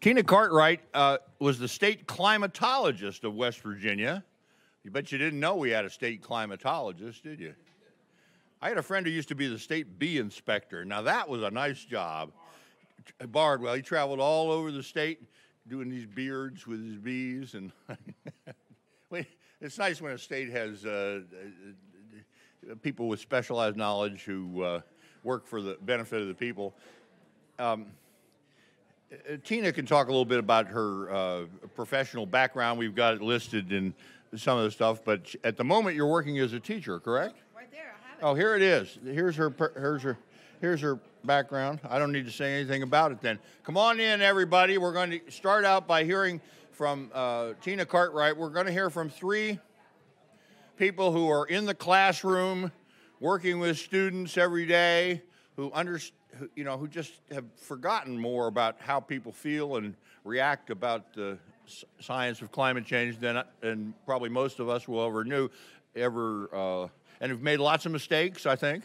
Tina Cartwright uh, was the state climatologist of West Virginia. You bet you didn't know we had a state climatologist, did you? I had a friend who used to be the state bee inspector. Now that was a nice job. Bardwell, he traveled all over the state doing these beards with his bees, and it's nice when a state has uh, uh, people with specialized knowledge who uh, work for the benefit of the people. Um, Tina can talk a little bit about her uh, professional background. We've got it listed in some of the stuff, but at the moment you're working as a teacher, correct? Right there, I have it. Oh, here it is. Here's her. Here's her. Here's her background. I don't need to say anything about it then. Come on in, everybody. We're going to start out by hearing from uh, Tina Cartwright. We're going to hear from three people who are in the classroom, working with students every day, who understand who, you know, who just have forgotten more about how people feel and react about the science of climate change than, and probably most of us will ever knew, ever, uh, and have made lots of mistakes, I think,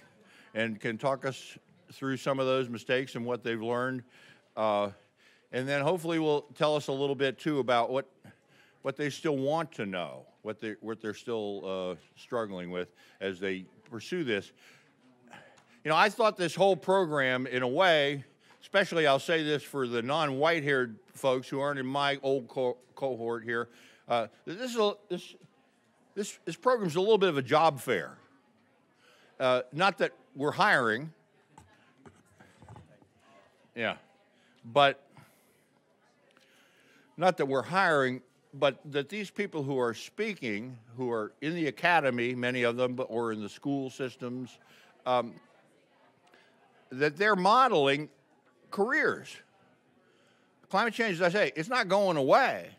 and can talk us through some of those mistakes and what they've learned. Uh, and then hopefully will tell us a little bit too about what what they still want to know, what they what they're still uh, struggling with as they pursue this. You know, I thought this whole program, in a way, especially I'll say this for the non white haired folks who aren't in my old co- cohort here, uh, this, is a, this, this, this program's a little bit of a job fair. Uh, not that we're hiring, yeah, but not that we're hiring, but that these people who are speaking, who are in the academy, many of them, or in the school systems, um, that they're modeling careers. Climate change, as I say, it's not going away.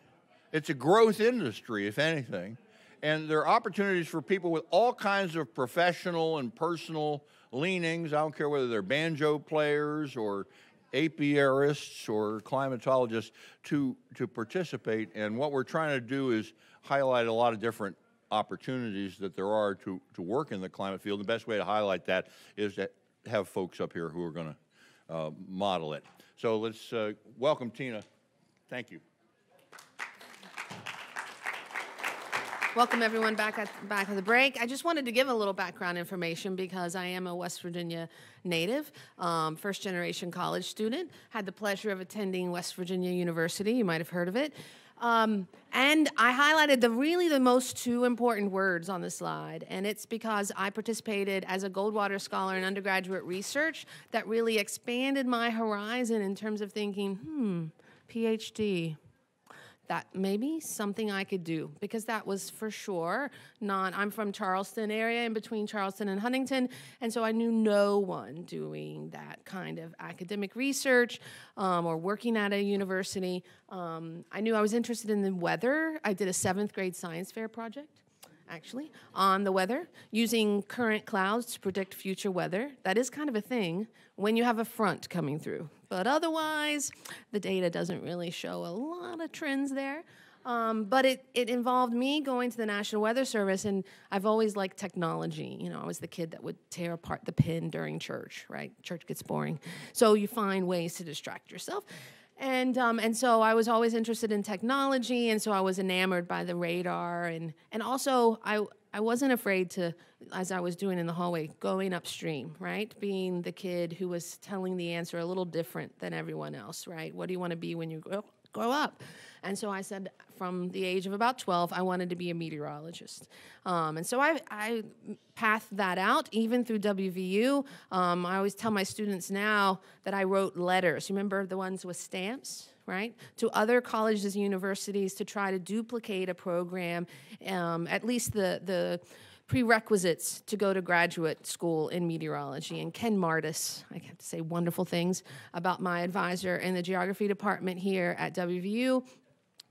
It's a growth industry, if anything. And there are opportunities for people with all kinds of professional and personal leanings. I don't care whether they're banjo players or apiarists or climatologists to, to participate. And what we're trying to do is highlight a lot of different opportunities that there are to, to work in the climate field. The best way to highlight that is to have folks up here who are going to uh, model it. So let's uh, welcome Tina. Thank you. Welcome everyone back at back at the break. I just wanted to give a little background information because I am a West Virginia native, um, first generation college student. Had the pleasure of attending West Virginia University. You might have heard of it. Um, and I highlighted the really the most two important words on the slide, and it's because I participated as a Goldwater Scholar in undergraduate research that really expanded my horizon in terms of thinking, hmm, PhD, that maybe something I could do because that was for sure not. I'm from Charleston area in between Charleston and Huntington, and so I knew no one doing that kind of academic research um, or working at a university. Um, I knew I was interested in the weather. I did a seventh grade science fair project actually, on the weather using current clouds to predict future weather. That is kind of a thing when you have a front coming through. But otherwise, the data doesn't really show a lot of trends there. Um, but it, it involved me going to the National Weather Service, and I've always liked technology. You know, I was the kid that would tear apart the pin during church, right? Church gets boring. So you find ways to distract yourself. And, um, and so I was always interested in technology, and so I was enamored by the radar. And, and also, I, I wasn't afraid to, as I was doing in the hallway, going upstream, right? Being the kid who was telling the answer a little different than everyone else, right? What do you want to be when you grow, grow up? And so I said, from the age of about 12, I wanted to be a meteorologist. Um, and so I, I pathed that out, even through WVU. Um, I always tell my students now that I wrote letters. You remember the ones with stamps? Right to other colleges and universities to try to duplicate a program, um, at least the the prerequisites to go to graduate school in meteorology. And Ken Martis, I have to say wonderful things about my advisor in the geography department here at WVU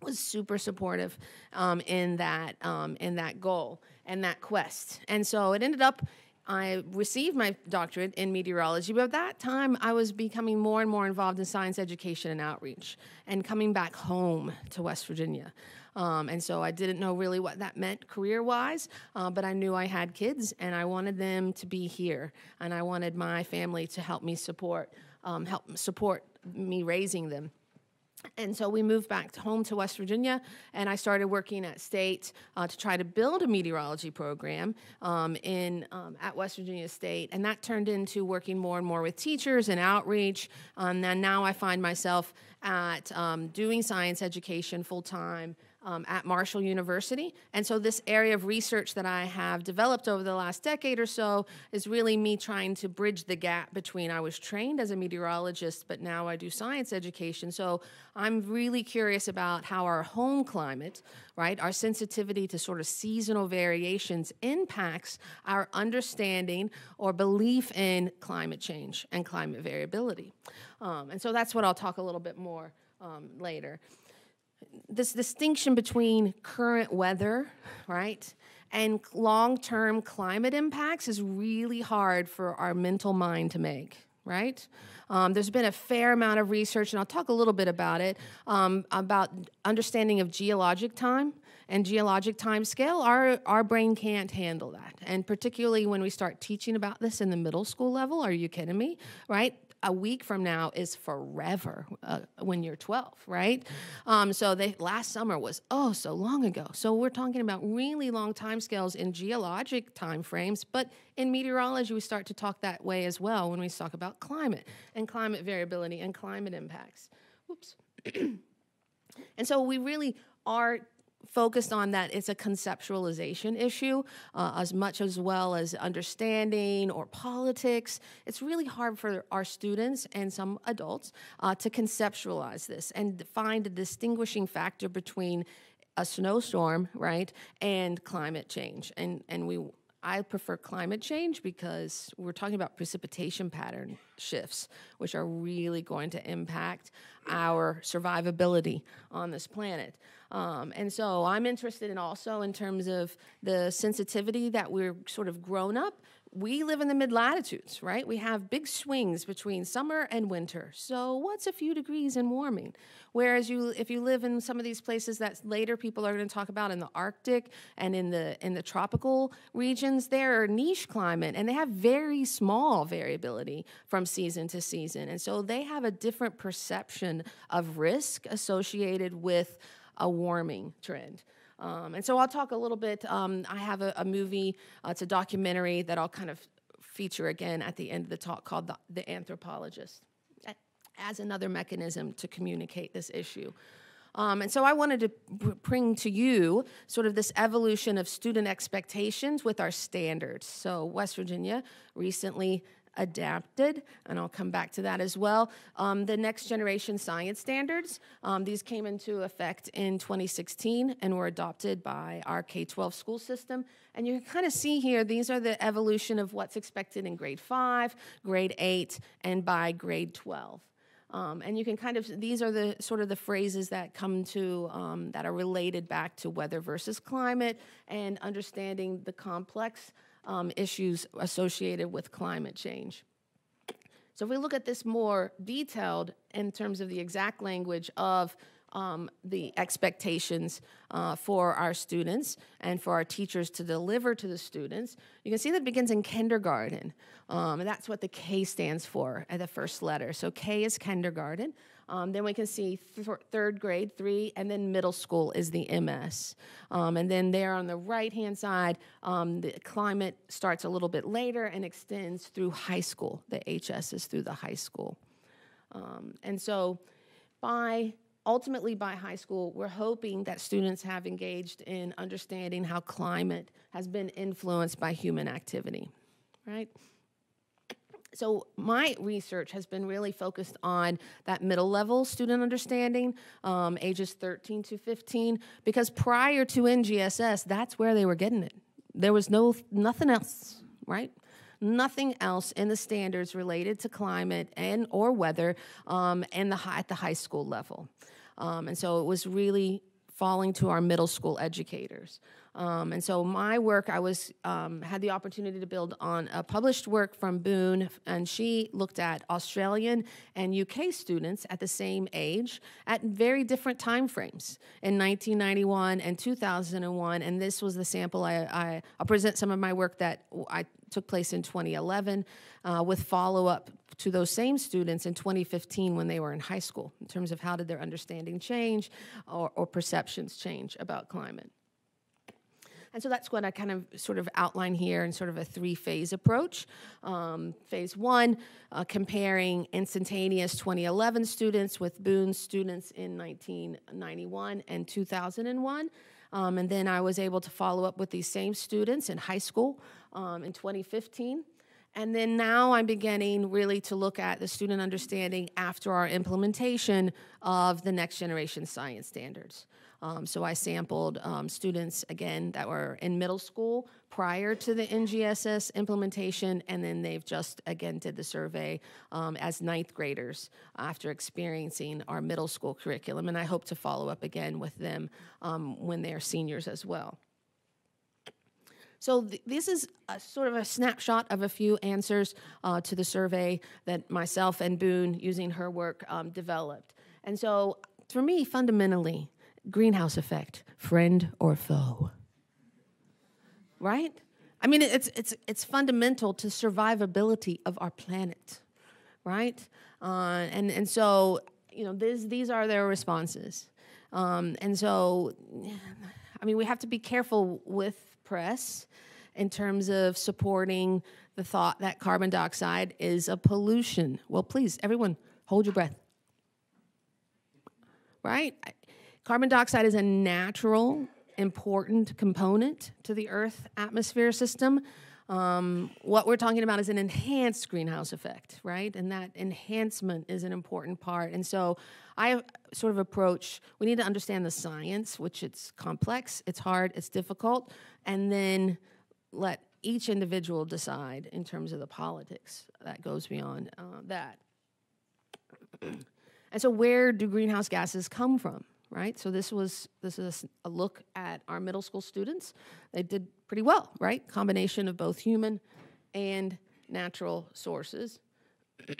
was super supportive um, in that um, in that goal and that quest. And so it ended up. I received my doctorate in meteorology, but at that time I was becoming more and more involved in science education and outreach and coming back home to West Virginia. Um, and so I didn't know really what that meant career wise, uh, but I knew I had kids and I wanted them to be here and I wanted my family to help me support, um, help support me raising them. And so we moved back home to West Virginia, and I started working at State uh, to try to build a meteorology program um, in um, at West Virginia State, and that turned into working more and more with teachers and outreach. Um, and now I find myself at um, doing science education full time um, at Marshall University. And so, this area of research that I have developed over the last decade or so is really me trying to bridge the gap between I was trained as a meteorologist, but now I do science education. So, I'm really curious about how our home climate, right, our sensitivity to sort of seasonal variations impacts our understanding or belief in climate change and climate variability. Um, and so, that's what I'll talk a little bit more um, later this distinction between current weather, right, and long term climate impacts is really hard for our mental mind to make, right? Um, there's been a fair amount of research, and I'll talk a little bit about it, um, about understanding of geologic time and geologic time scale. Our, our brain can't handle that. And particularly when we start teaching about this in the middle school level, are you kidding me? Right? A week from now is forever uh, when you're 12, right? Um, so they, last summer was oh so long ago. So we're talking about really long time scales in geologic time frames, but in meteorology we start to talk that way as well when we talk about climate and climate variability and climate impacts. Oops. and so we really are focused on that it's a conceptualization issue uh, as much as well as understanding or politics it's really hard for our students and some adults uh, to conceptualize this and find a distinguishing factor between a snowstorm right and climate change and and we I prefer climate change because we're talking about precipitation pattern shifts, which are really going to impact our survivability on this planet. Um, and so I'm interested in also in terms of the sensitivity that we're sort of grown up. We live in the mid latitudes, right? We have big swings between summer and winter. So what's a few degrees in warming? Whereas you, if you live in some of these places that later people are going to talk about in the Arctic and in the in the tropical regions, they're niche climate and they have very small variability from season to season, and so they have a different perception of risk associated with a warming trend. Um, and so I'll talk a little bit. Um, I have a, a movie, uh, it's a documentary that I'll kind of feature again at the end of the talk called The, the Anthropologist as another mechanism to communicate this issue. Um, and so I wanted to bring to you sort of this evolution of student expectations with our standards. So West Virginia recently adapted, and I'll come back to that as well. Um, the next generation science standards, um, these came into effect in 2016 and were adopted by our K 12 school system. And you can kind of see here, these are the evolution of what's expected in grade five, grade eight, and by grade 12. Um, and you can kind of these are the sort of the phrases that come to um, that are related back to weather versus climate and understanding the complex um, issues associated with climate change. So if we look at this more detailed in terms of the exact language of um, the expectations uh, for our students and for our teachers to deliver to the students. You can see that begins in kindergarten, um, and that's what the K stands for at the first letter. So K is kindergarten. Um, then we can see th- third grade, three, and then middle school is the MS. Um, and then there on the right hand side, um, the climate starts a little bit later and extends through high school. The HS is through the high school. Um, and so by ultimately by high school, we're hoping that students have engaged in understanding how climate has been influenced by human activity, right? So my research has been really focused on that middle level student understanding um, ages 13 to 15 because prior to ngss that's where they were getting it. There was no nothing else right? Nothing else in the standards related to climate and or weather um, and the high, at the high school level. Um, and so it was really falling to our middle school educators um, and so my work, I was um, had the opportunity to build on a published work from Boone, and she looked at Australian and UK students at the same age at very different time frames in 1991 and 2001. And this was the sample. I, I will present some of my work that I took place in 2011 uh, with follow up to those same students in 2015 when they were in high school in terms of how did their understanding change or, or perceptions change about climate. And so that's what I kind of sort of outline here in sort of a three phase approach. Um, phase one, uh, comparing instantaneous 2011 students with Boone students in 1991 and 2001. Um, and then I was able to follow up with these same students in high school um, in 2015. And then now I'm beginning really to look at the student understanding after our implementation of the next generation science standards. Um, so I sampled um, students again that were in middle school prior to the NGSS implementation, and then they've just again did the survey um, as ninth graders after experiencing our middle school curriculum. And I hope to follow up again with them um, when they're seniors as well. So th- this is a, sort of a snapshot of a few answers uh, to the survey that myself and Boone, using her work, um, developed. And so for me, fundamentally, greenhouse effect, friend or foe? Right? I mean, it's, it's, it's fundamental to survivability of our planet, right? Uh, and, and so, you know, this, these are their responses. Um, and so, I mean, we have to be careful with press in terms of supporting the thought that carbon dioxide is a pollution. Well, please, everyone, hold your breath. Right? Carbon dioxide is a natural, important component to the Earth atmosphere system. Um, what we're talking about is an enhanced greenhouse effect, right? And that enhancement is an important part. And so I sort of approach we need to understand the science, which it's complex, it's hard, it's difficult, and then let each individual decide in terms of the politics that goes beyond uh, that. and so, where do greenhouse gases come from? Right? So this was this is a look at our middle school students. They did pretty well, right? Combination of both human and natural sources.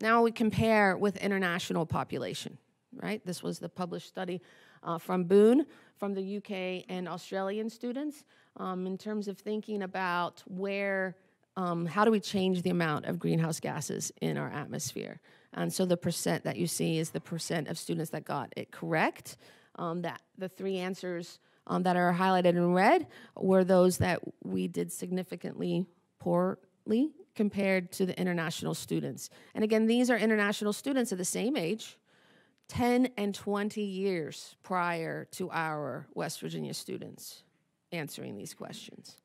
now we compare with international population, right? This was the published study uh, from Boone, from the UK and Australian students, um, in terms of thinking about where, um, how do we change the amount of greenhouse gases in our atmosphere? And so the percent that you see is the percent of students that got it correct. Um, that the three answers um, that are highlighted in red were those that we did significantly poorly compared to the international students. And again, these are international students of the same age, 10 and 20 years prior to our West Virginia students answering these questions.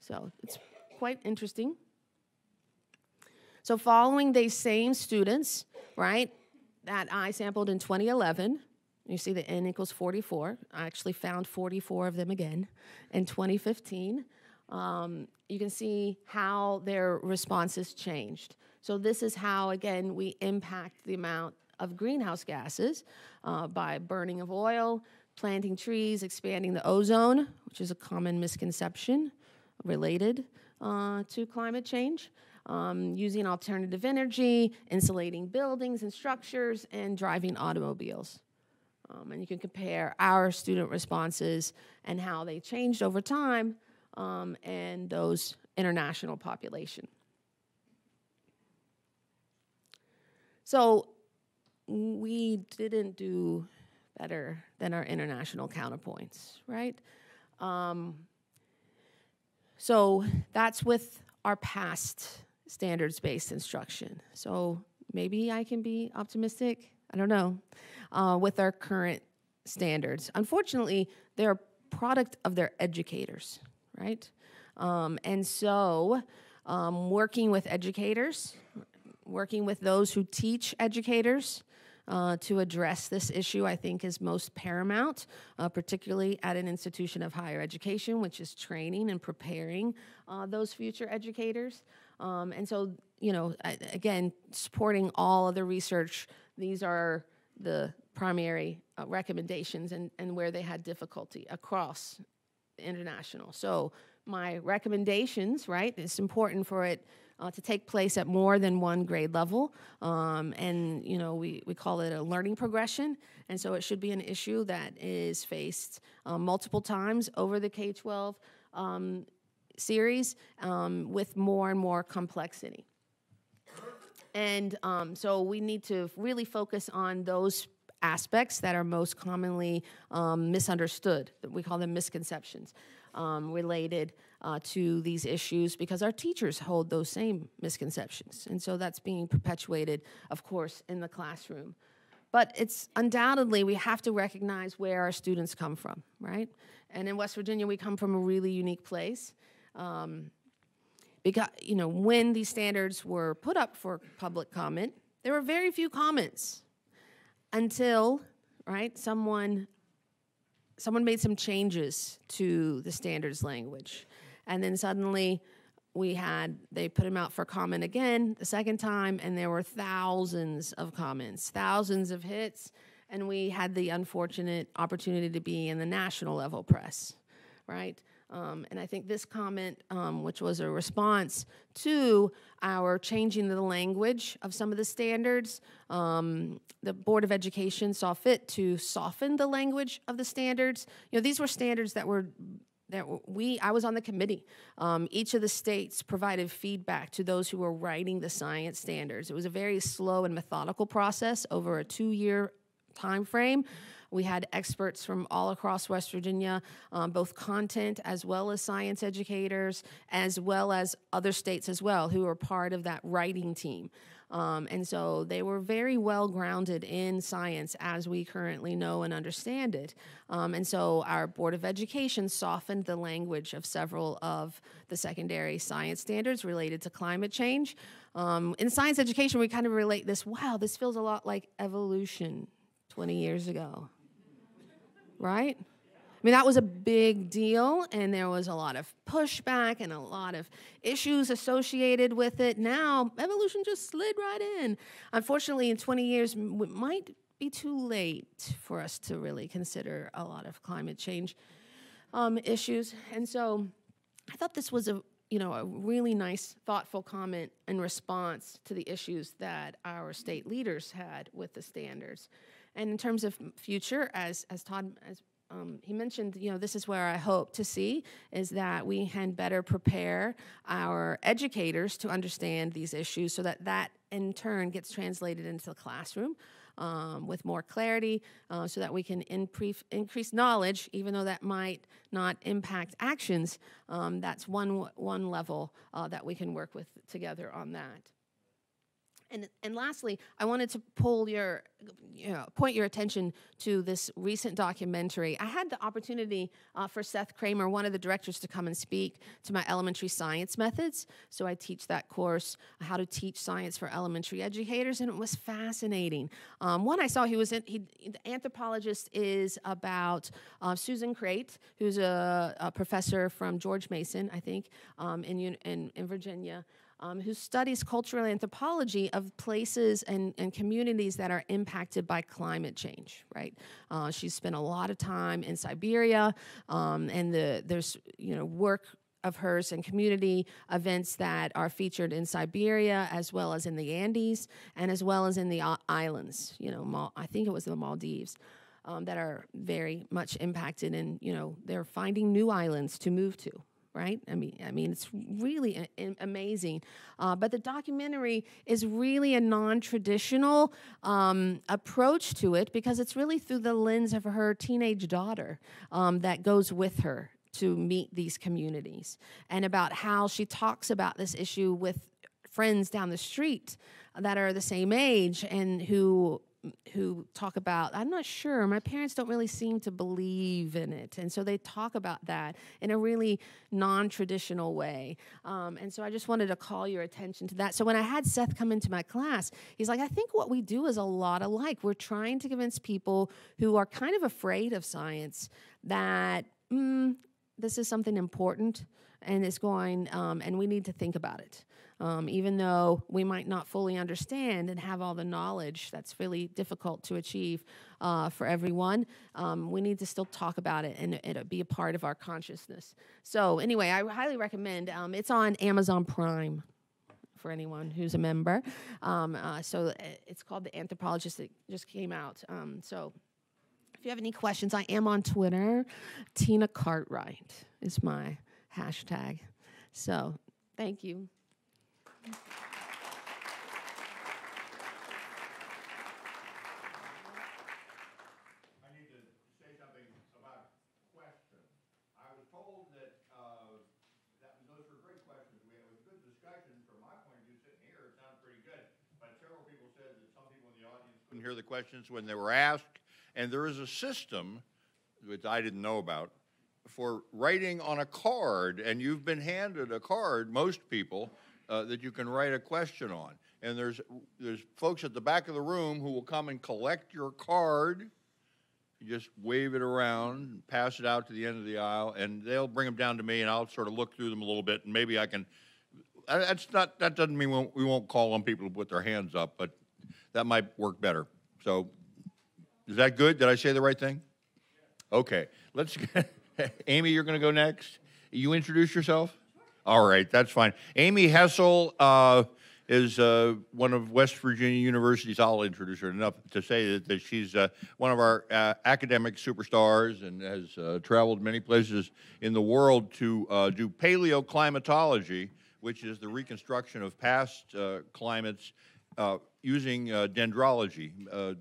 So it's quite interesting. So, following these same students, right, that I sampled in 2011, you see the n equals 44. I actually found 44 of them again in 2015. Um, you can see how their responses changed. So, this is how, again, we impact the amount of greenhouse gases uh, by burning of oil, planting trees, expanding the ozone, which is a common misconception related uh, to climate change um, using alternative energy, insulating buildings and structures, and driving automobiles. Um, and you can compare our student responses and how they changed over time um, and those international population. So we didn't do better than our international counterpoints, right? Um, so that's with our past standards based instruction. So maybe I can be optimistic. I don't know. Uh, with our current standards, unfortunately, they're a product of their educators, right? Um, and so, um, working with educators, working with those who teach educators, uh, to address this issue, I think, is most paramount, uh, particularly at an institution of higher education, which is training and preparing uh, those future educators. Um, and so, you know, again, supporting all of the research, these are the primary uh, recommendations and, and where they had difficulty across international. So, my recommendations, right, it's important for it uh, to take place at more than one grade level. Um, and, you know, we, we call it a learning progression. And so it should be an issue that is faced um, multiple times over the K 12 um, series um, with more and more complexity. And um, so we need to really focus on those aspects that are most commonly um, misunderstood. That we call them misconceptions um, related uh, to these issues because our teachers hold those same misconceptions. And so that's being perpetuated, of course, in the classroom. But it's undoubtedly, we have to recognize where our students come from, right? And in West Virginia, we come from a really unique place. Um, because, you know, when these standards were put up for public comment, there were very few comments until, right, someone someone made some changes to the standards language. And then suddenly we had, they put them out for comment again the second time, and there were thousands of comments, thousands of hits. And we had the unfortunate opportunity to be in the national level press, right? Um, and I think this comment, um, which was a response to our changing the language of some of the standards, um, the Board of Education saw fit to soften the language of the standards. You know, these were standards that were that we I was on the committee. Um, each of the states provided feedback to those who were writing the science standards. It was a very slow and methodical process over a two-year time frame. We had experts from all across West Virginia, um, both content as well as science educators, as well as other states as well, who were part of that writing team. Um, and so they were very well grounded in science as we currently know and understand it. Um, and so our Board of Education softened the language of several of the secondary science standards related to climate change. Um, in science education, we kind of relate this wow, this feels a lot like evolution 20 years ago right? I mean, that was a big deal, and there was a lot of pushback and a lot of issues associated with it. Now, evolution just slid right in. Unfortunately, in 20 years, it might be too late for us to really consider a lot of climate change um, issues. And so I thought this was a you know, a really nice, thoughtful comment in response to the issues that our state leaders had with the standards. And in terms of future, as as Todd as um, he mentioned, you know, this is where I hope to see is that we can better prepare our educators to understand these issues, so that that in turn gets translated into the classroom. Um, with more clarity uh, so that we can increase, knowledge, even though that might not impact actions. Um, that's one, one level uh, that we can work with together on that. And, and lastly, I wanted to pull your, you know, point your attention to this recent documentary. I had the opportunity uh, for Seth Kramer, one of the directors, to come and speak to my elementary science methods. So I teach that course, how to teach science for elementary educators, and it was fascinating. Um, one I saw, he was in, he, the anthropologist is about uh, Susan Crate, who's a, a, professor from George Mason, I think, um, in, in, in Virginia um, who studies cultural anthropology of places and, and communities that are impacted by climate change, right? Uh, she's spent a lot of time in Siberia, um, and the, there's you know work of hers and community events that are featured in Siberia as well as in the Andes and as well as in the islands, you know, Mal- I think it was the Maldives. Um, that are very much impacted, and you know they're finding new islands to move to, right? I mean, I mean, it's really a, a, amazing. Uh, but the documentary is really a non-traditional um, approach to it because it's really through the lens of her teenage daughter um, that goes with her to meet these communities and about how she talks about this issue with friends down the street that are the same age and who who talk about i'm not sure my parents don't really seem to believe in it. And so they talk about that in a really non-traditional way. Um, and so i just wanted to call your attention to that. So when i had seth come into my class he's like i think what we do is a lot alike. We're trying to convince people who are kind of afraid of science that mm, this is something important and it's going um, and we need to think about it um, even though we might not fully understand and have all the knowledge, that's really difficult to achieve uh, for everyone. Um, we need to still talk about it and it be a part of our consciousness. So, anyway, I highly recommend um, it's on Amazon Prime for anyone who's a member. Um, uh, so, uh, it's called The Anthropologist. It just came out. Um, so, if you have any questions, I am on Twitter. Tina Cartwright is my hashtag. So, thank you. I need to say something about questions. I was told that uh, that those were great questions. We had a good discussion. From my point of view, sitting here, it sounded pretty good. But several people said that some people in the audience couldn't hear the questions when they were asked. And there is a system, which I didn't know about, for writing on a card. And you've been handed a card, most people, uh, that you can write a question on. And there's, there's folks at the back of the room who will come and collect your card. You just wave it around, pass it out to the end of the aisle, and they'll bring them down to me, and I'll sort of look through them a little bit, and maybe I can. That's not. That doesn't mean we won't, we won't call on people to put their hands up, but that might work better. So, is that good? Did I say the right thing? Okay, let's. Amy, you're going to go next. You introduce yourself. All right, that's fine. Amy Hessl uh, is uh, one of West Virginia University's. I'll introduce her enough to say that, that she's uh, one of our uh, academic superstars and has uh, traveled many places in the world to uh, do paleoclimatology, which is the reconstruction of past climates using dendrology,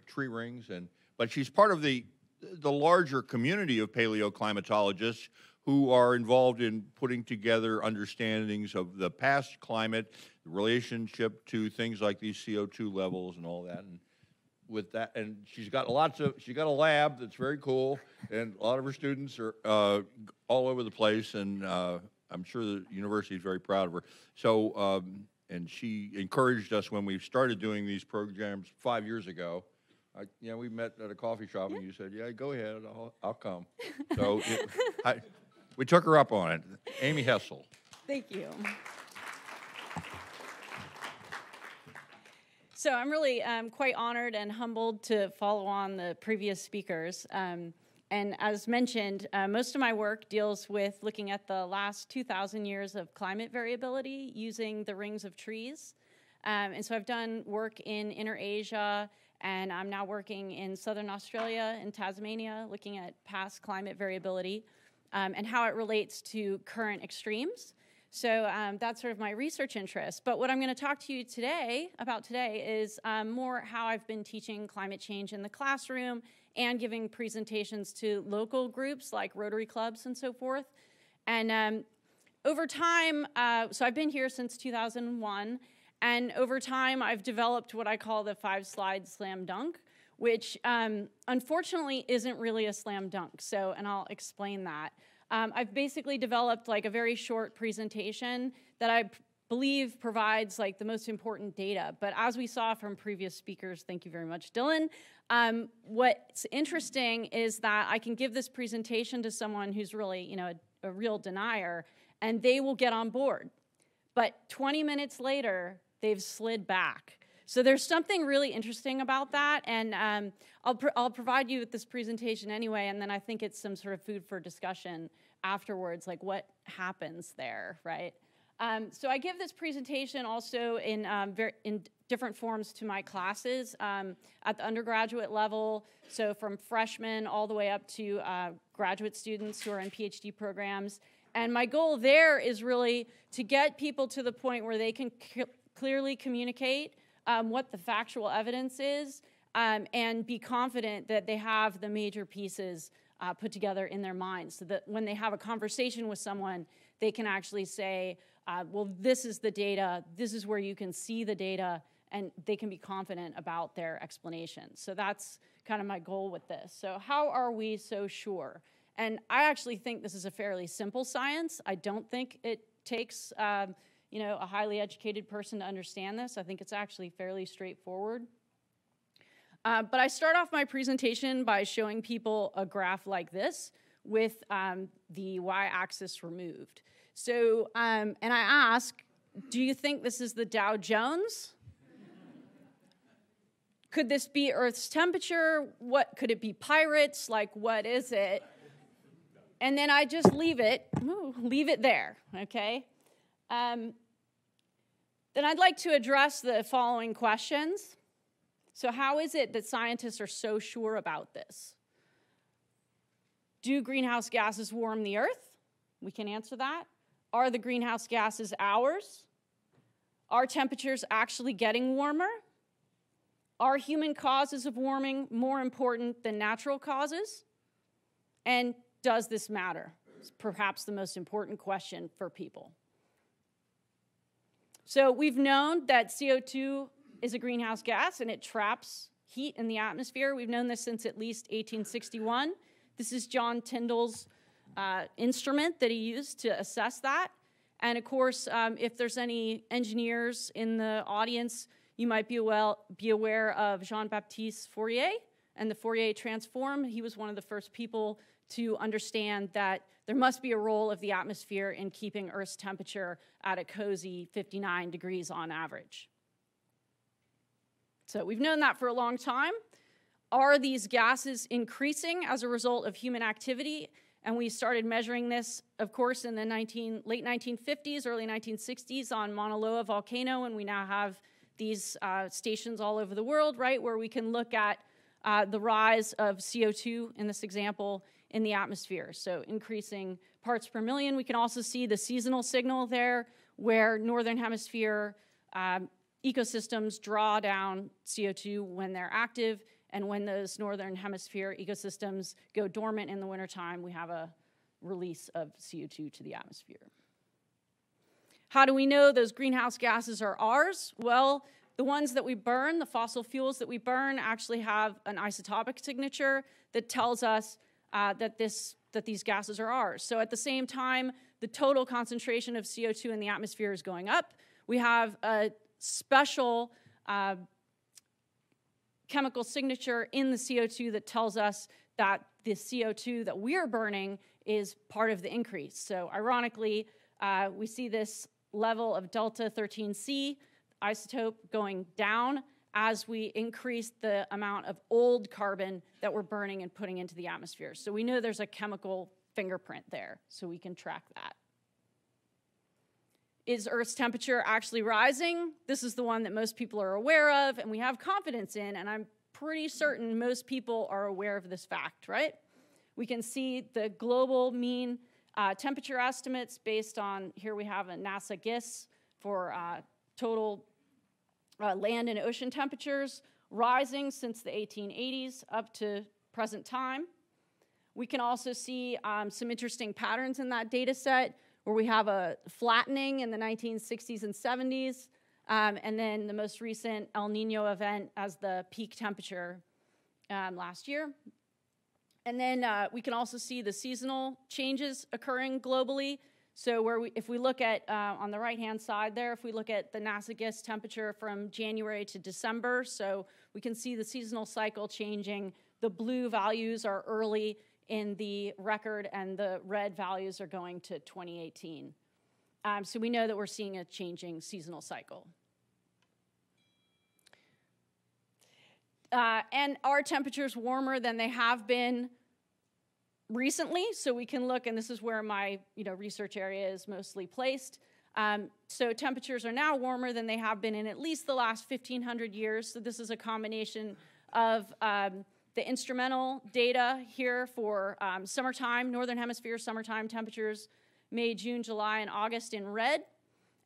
tree rings, and but she's part of the the larger community of paleoclimatologists who are involved in putting together understandings of the past climate, the relationship to things like these CO2 levels and all that. And with that, and she's got lots of, she's got a lab that's very cool, and a lot of her students are uh, all over the place, and uh, I'm sure the university is very proud of her. So, um, and she encouraged us when we started doing these programs five years ago. I, you know, we met at a coffee shop, and you said, "Yeah, go ahead, I'll, I'll come." So, it, I, we took her up on it. Amy Hessl. Thank you. So I'm really um, quite honored and humbled to follow on the previous speakers. Um, and as mentioned, uh, most of my work deals with looking at the last 2,000 years of climate variability using the rings of trees. Um, and so I've done work in Inner Asia, and I'm now working in Southern Australia and Tasmania, looking at past climate variability um, and how it relates to current extremes. So um, that's sort of my research interest. But what I'm going to talk to you today about today is um, more how I've been teaching climate change in the classroom and giving presentations to local groups like Rotary clubs and so forth. And um, over time, uh, so I've been here since 2001, and over time I've developed what I call the five slide slam dunk, which um, unfortunately isn't really a slam dunk. So, and I'll explain that. Um, I've basically developed like a very short presentation that I believe provides like the most important data. But as we saw from previous speakers, thank you very much, Dylan. Um, what's interesting is that I can give this presentation to someone who's really, you know, a, a real denier, and they will get on board. But 20 minutes later, they've slid back. So there's something really interesting about that, and um, I'll, I'll provide you with this presentation anyway, and then I think it's some sort of food for discussion afterwards, like what happens there, right? Um, so I give this presentation also in, um, ver- in different forms to my classes um, at the undergraduate level, so from freshmen all the way up to uh, graduate students who are in PhD programs. And my goal there is really to get people to the point where they can c- clearly communicate um, what the factual evidence is um, and be confident that they have the major pieces uh, put together in their minds so that when they have a conversation with someone, they can actually say, uh, well, this is the data, this is where you can see the data, and they can be confident about their explanation. So that's kind of my goal with this. So, how are we so sure? And I actually think this is a fairly simple science. I don't think it takes um, you know, a highly educated person to understand this. I think it's actually fairly straightforward. Uh, but I start off my presentation by showing people a graph like this with um, the y-axis removed. So, um, and I ask, do you think this is the Dow Jones? could this be Earth's temperature? What could it be pirates? Like, what is it? And then I just leave it, ooh, leave it there, okay? Um, then I'd like to address the following questions. So, how is it that scientists are so sure about this? Do greenhouse gases warm the earth? We can answer that. Are the greenhouse gases ours? Are temperatures actually getting warmer? Are human causes of warming more important than natural causes? And does this matter? It's perhaps the most important question for people. So we've known that CO2 is a greenhouse gas and it traps heat in the atmosphere. We've known this since at least 1861. This is John Tyndall's uh, instrument that he used to assess that. And of course, um, if there's any engineers in the audience, you might be, well, be aware of Jean Baptiste Fourier and the Fourier transform. He was one of the first people to understand that there must be a role of the atmosphere in keeping Earth's temperature at a cozy 59 degrees on average. So we've known that for a long time. Are these gases increasing as a result of human activity? And we started measuring this, of course, in the 19, late 1950s, early 1960s on Mauna Loa volcano, and we now have these uh, stations all over the world, right, where we can look at uh, the rise of CO2 in this example in the atmosphere. So increasing parts per million. We can also see the seasonal signal there, where northern hemisphere um, ecosystems draw down CO2 when they're active, and when those northern hemisphere ecosystems go dormant in the wintertime, we have a release of CO2 to the atmosphere. How do we know those greenhouse gases are ours? Well, the ones that we burn, the fossil fuels that we burn, actually have an isotopic signature that tells us uh, that, this, that these gases are ours. So at the same time, the total concentration of CO2 in the atmosphere is going up. We have a special uh, chemical signature in the CO2 that tells us that the CO2 that we're burning is part of the increase. So, ironically, uh, we see this level of delta 13C isotope going down as we increase the amount of old carbon that we're burning and putting into the atmosphere. So, we know there's a chemical fingerprint there, so we can track that. Is Earth's temperature actually rising? This is the one that most people are aware of and we have confidence in, and I'm pretty certain most people are aware of this fact, right? We can see the global mean uh, temperature estimates based on, here we have a NASA GISS for uh, total uh, land and ocean temperatures rising since the 1880s up to present time. We can also see um, some interesting patterns in that data set where we have a flattening in the 1960s and 70s, um, and then the most recent El Nino event as the peak temperature um, last year. And then uh, we can also see the seasonal changes occurring globally. So where we, if we look at, uh, on the right-hand side there, if we look at the NASA temperature from January to December, so we can see the seasonal cycle changing. The blue values are early in the record, and the red values are going to 2018. Um, so we know that we're seeing a changing seasonal cycle. Uh, and are temperatures warmer than they have been recently? So we can look, and this is where my you know, research area is mostly placed. Um, so temperatures are now warmer than they have been in at least the last 1,500 years. So this is a combination of um, the instrumental data here for um, summertime, northern hemisphere summertime temperatures, May, June, July, and August in red,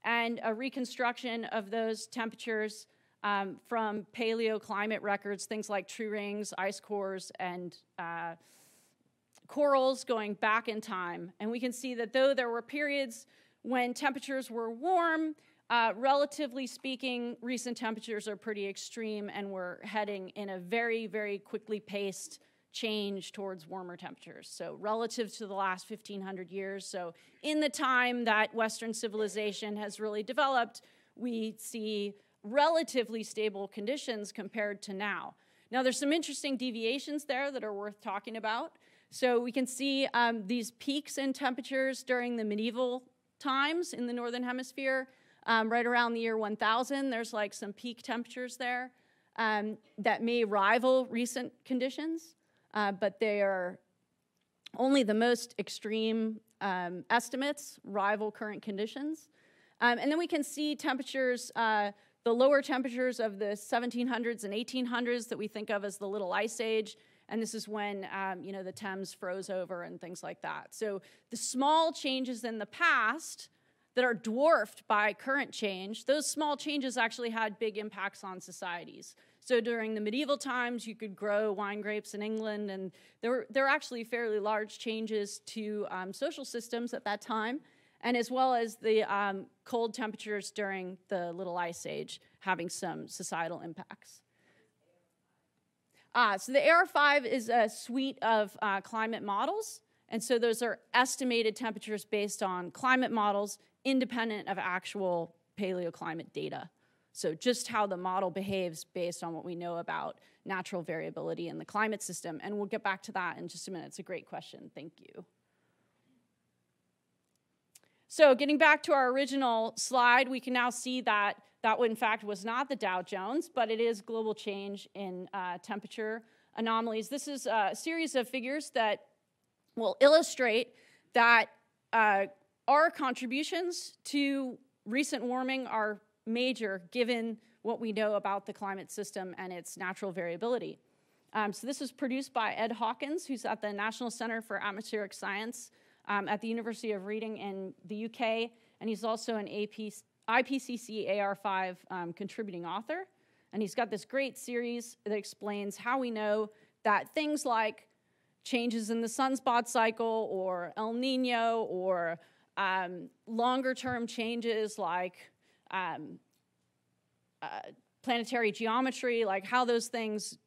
and a reconstruction of those temperatures um, from paleoclimate records, things like tree rings, ice cores, and uh, corals going back in time. And we can see that though there were periods when temperatures were warm, uh, relatively speaking, recent temperatures are pretty extreme, and we're heading in a very, very quickly paced change towards warmer temperatures. So, relative to the last 1500 years, so in the time that Western civilization has really developed, we see relatively stable conditions compared to now. Now, there's some interesting deviations there that are worth talking about. So, we can see um, these peaks in temperatures during the medieval times in the Northern Hemisphere um, right around the year 1000. There's like some peak temperatures there um, that may rival recent conditions, uh, but they are only the most extreme um, estimates rival current conditions. Um, and then we can see temperatures, uh, the lower temperatures of the 1700s and 1800s that we think of as the Little Ice Age. And this is when um, you know the Thames froze over and things like that. So the small changes in the past that are dwarfed by current change, those small changes actually had big impacts on societies. So during the medieval times, you could grow wine grapes in England, and there were, there were actually fairly large changes to um, social systems at that time, and as well as the um, cold temperatures during the Little Ice Age having some societal impacts. Uh, so the AR5 is a suite of uh, climate models. And so those are estimated temperatures based on climate models independent of actual paleoclimate data. So just how the model behaves based on what we know about natural variability in the climate system. And we'll get back to that in just a minute. It's a great question. Thank you. So getting back to our original slide, we can now see that that in fact was not the Dow Jones, but it is global change in uh, temperature anomalies. This is a series of figures that will illustrate that uh, our contributions to recent warming are major given what we know about the climate system and its natural variability. Um, so this was produced by Ed Hawkins, who's at the National Center for Atmospheric Science um, at the University of Reading in the UK, and he's also an AP, IPCC AR5 um, contributing author. And he's got this great series that explains how we know that things like changes in the sunspot cycle or El Nino or um, longer term changes like um, uh, planetary geometry, like how those things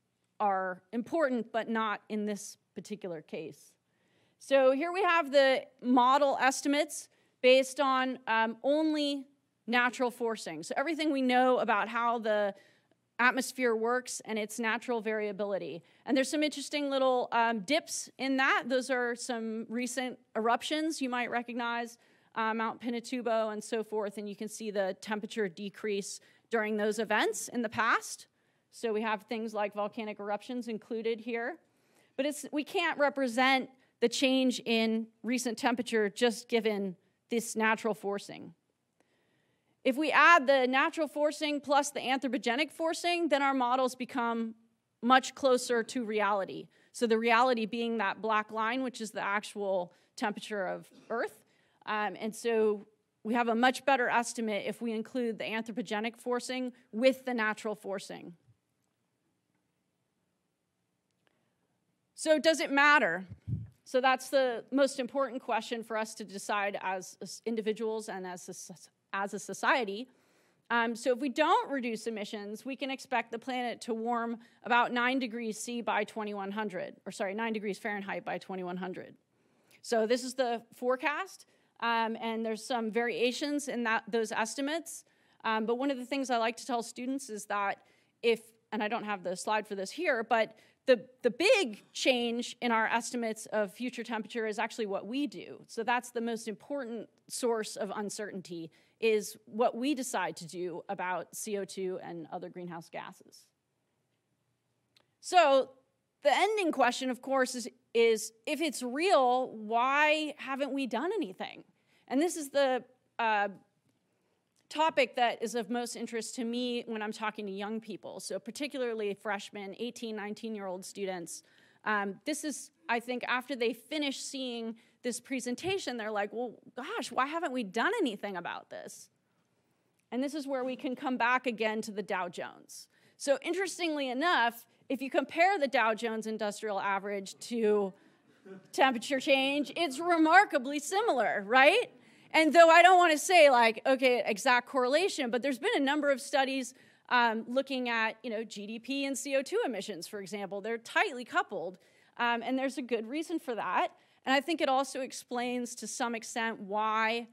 are important, but not in this particular case. So here we have the model estimates based on um, only natural forcing. So everything we know about how the atmosphere works and its natural variability. And there's some interesting little um, dips in that. Those are some recent eruptions you might recognize, uh, Mount Pinatubo and so forth, and you can see the temperature decrease during those events in the past. So we have things like volcanic eruptions included here. But it's, we can't represent the change in recent temperature just given this natural forcing. If we add the natural forcing plus the anthropogenic forcing, then our models become much closer to reality. So the reality being that black line, which is the actual temperature of Earth. Um, and so we have a much better estimate if we include the anthropogenic forcing with the natural forcing. So does it matter? So that's the most important question for us to decide as, individuals and as as a society. Um, so if we don't reduce emissions, we can expect the planet to warm about 9 degrees C by 2100, or sorry, 9 degrees Fahrenheit by 2100. So this is the forecast, um, and there's some variations in that, those estimates. Um, but one of the things I like to tell students is that if, and I don't have the slide for this here, but the, the big change in our estimates of future temperature is actually what we do. So that's the most important source of uncertainty is what we decide to do about CO2 and other greenhouse gases. So the ending question, of course, is, is if it's real, why haven't we done anything? And this is the uh, topic that is of most interest to me when I'm talking to young people. So particularly freshmen, 18, 19 year old students. Um, this is, I think, after they finish seeing this presentation, they're like, well, gosh, why haven't we done anything about this? And this is where we can come back again to the Dow Jones. So, interestingly enough, if you compare the Dow Jones Industrial Average to temperature change, it's remarkably similar, right? And though I don't want to say like, okay, exact correlation, but there's been a number of studies um, looking at, you know, GDP and CO2 emissions, for example. They're tightly coupled, um, and there's a good reason for that. And I think it also explains to some extent why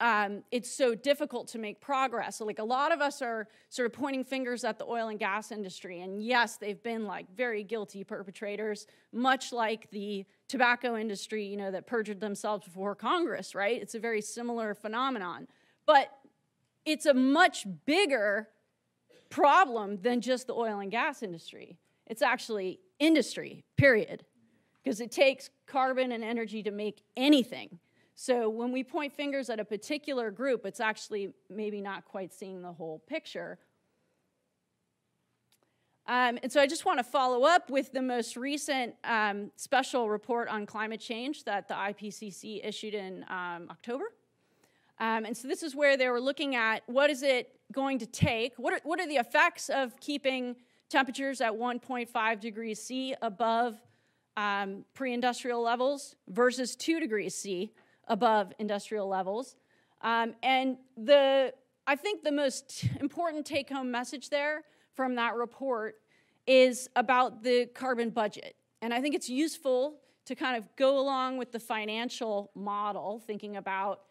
um, it's so difficult to make progress. So, like, a lot of us are sort of pointing fingers at the oil and gas industry. And yes, they've been like very guilty perpetrators, much like the tobacco industry, you know, that perjured themselves before Congress, right? It's a very similar phenomenon. But it's a much bigger problem than just the oil and gas industry. It's actually industry, period because it takes carbon and energy to make anything. So when we point fingers at a particular group, it's actually maybe not quite seeing the whole picture. Um, and so I just want to follow up with the most recent um, special report on climate change that the IPCC issued in um, October. Um, and so this is where they were looking at what is it going to take, what are, what are the effects of keeping temperatures at 1.5 degrees C above um, pre industrial levels versus 2 degrees C above industrial levels. Um, and the, I think the most important take home message there from that report is about the carbon budget. And I think it's useful to kind of go along with the financial model, thinking about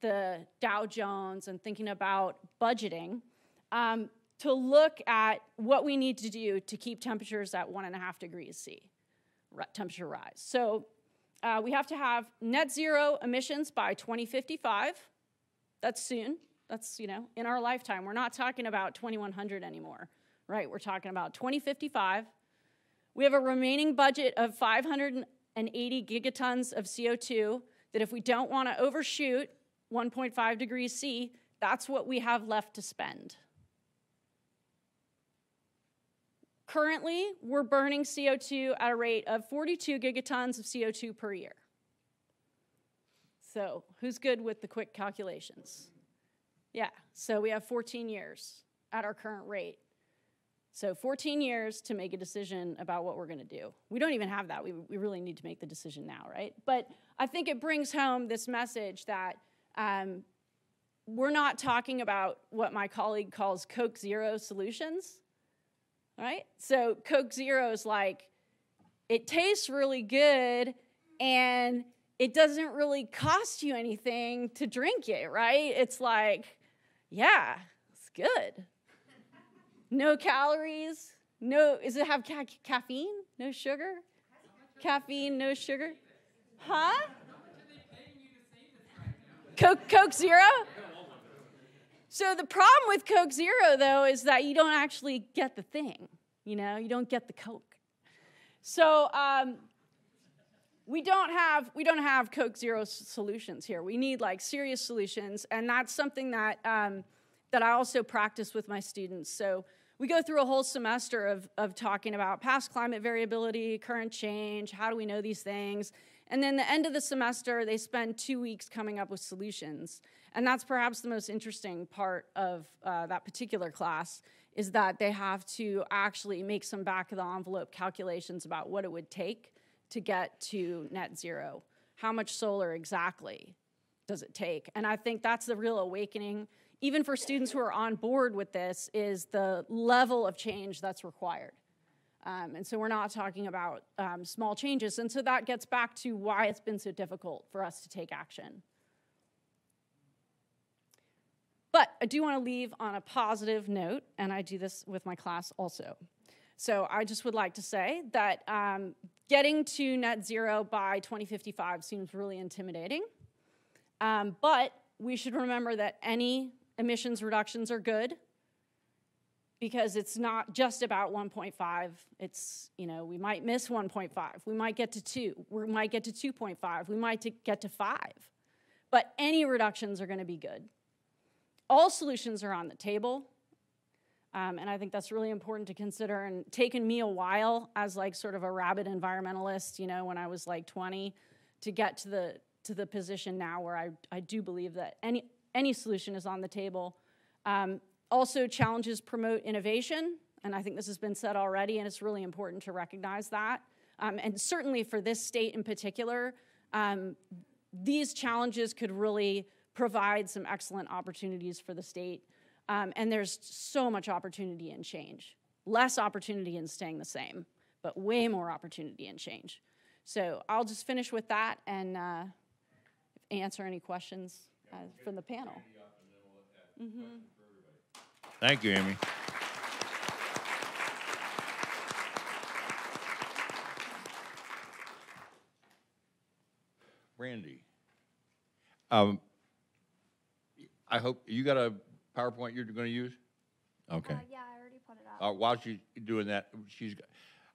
the Dow Jones and thinking about budgeting, um, to look at what we need to do to keep temperatures at one and a half degrees C, temperature rise. So uh, we have to have net zero emissions by 2055. That's soon. That's, you know, in our lifetime. We're not talking about 2100 anymore, right? We're talking about 2055. We have a remaining budget of 580 gigatons of CO2 that if we don't want to overshoot 1.5 degrees C, that's what we have left to spend. Currently, we're burning CO2 at a rate of 42 gigatons of CO2 per year. So, who's good with the quick calculations? Yeah, so we have 14 years at our current rate. So 14 years to make a decision about what we're going to do. We don't even have that. We, we really need to make the decision now, right? But I think it brings home this message that um, we're not talking about what my colleague calls Coke Zero solutions, right? So Coke Zero is like, it tastes really good and it doesn't really cost you anything to drink it, right? It's like, yeah, it's good. No calories. No, does it have ca- caffeine? No sugar? Caffeine, no sugar? Huh? Coke, Coke Zero? So the problem with Coke Zero, though, is that you don't actually get the thing. You know, you don't get the Coke. So um, we don't have we don't have Coke Zero solutions here. We need like serious solutions, and that's something that um, that I also practice with my students. So we go through a whole semester of, of talking about past climate variability, current change, how do we know these things, and then the end of the semester they spend two weeks coming up with solutions, and that's perhaps the most interesting part of uh, that particular class is that they have to actually make some back of the envelope calculations about what it would take to get to net zero. How much solar exactly does it take? And I think that's the real awakening, even for students who are on board with this, is the level of change that's required. Um, and so we're not talking about um, small changes. And so that gets back to why it's been so difficult for us to take action. But I do want to leave on a positive note, and I do this with my class also. So I just would like to say that um, getting to net zero by 2055 seems really intimidating. Um, but we should remember that any emissions reductions are good because it's not just about 1.5 it's you know we might miss 1.5 we might get to 2 we might get to 2.5 we might get to 5 but any reductions are going to be good. All solutions are on the table um, and I think that's really important to consider. And taken me a while as like sort of a rabid environmentalist, you know, when I was like 20 to get to the to the position now where I, I do believe that any any solution is on the table. Um, also challenges promote innovation, and I think this has been said already, and it's really important to recognize that. Um, and certainly for this state in particular, um, these challenges could really provide some excellent opportunities for the state um, and there's so much opportunity in change. Less opportunity in staying the same, but way more opportunity in change. So I'll just finish with that and uh, answer any questions uh, from the panel. Mm-hmm. Thank you, Amy. Brandi, um, I hope you got a PowerPoint you're going to use? Okay. Uh, yeah, I already put it up. Uh, while she's doing that, she's,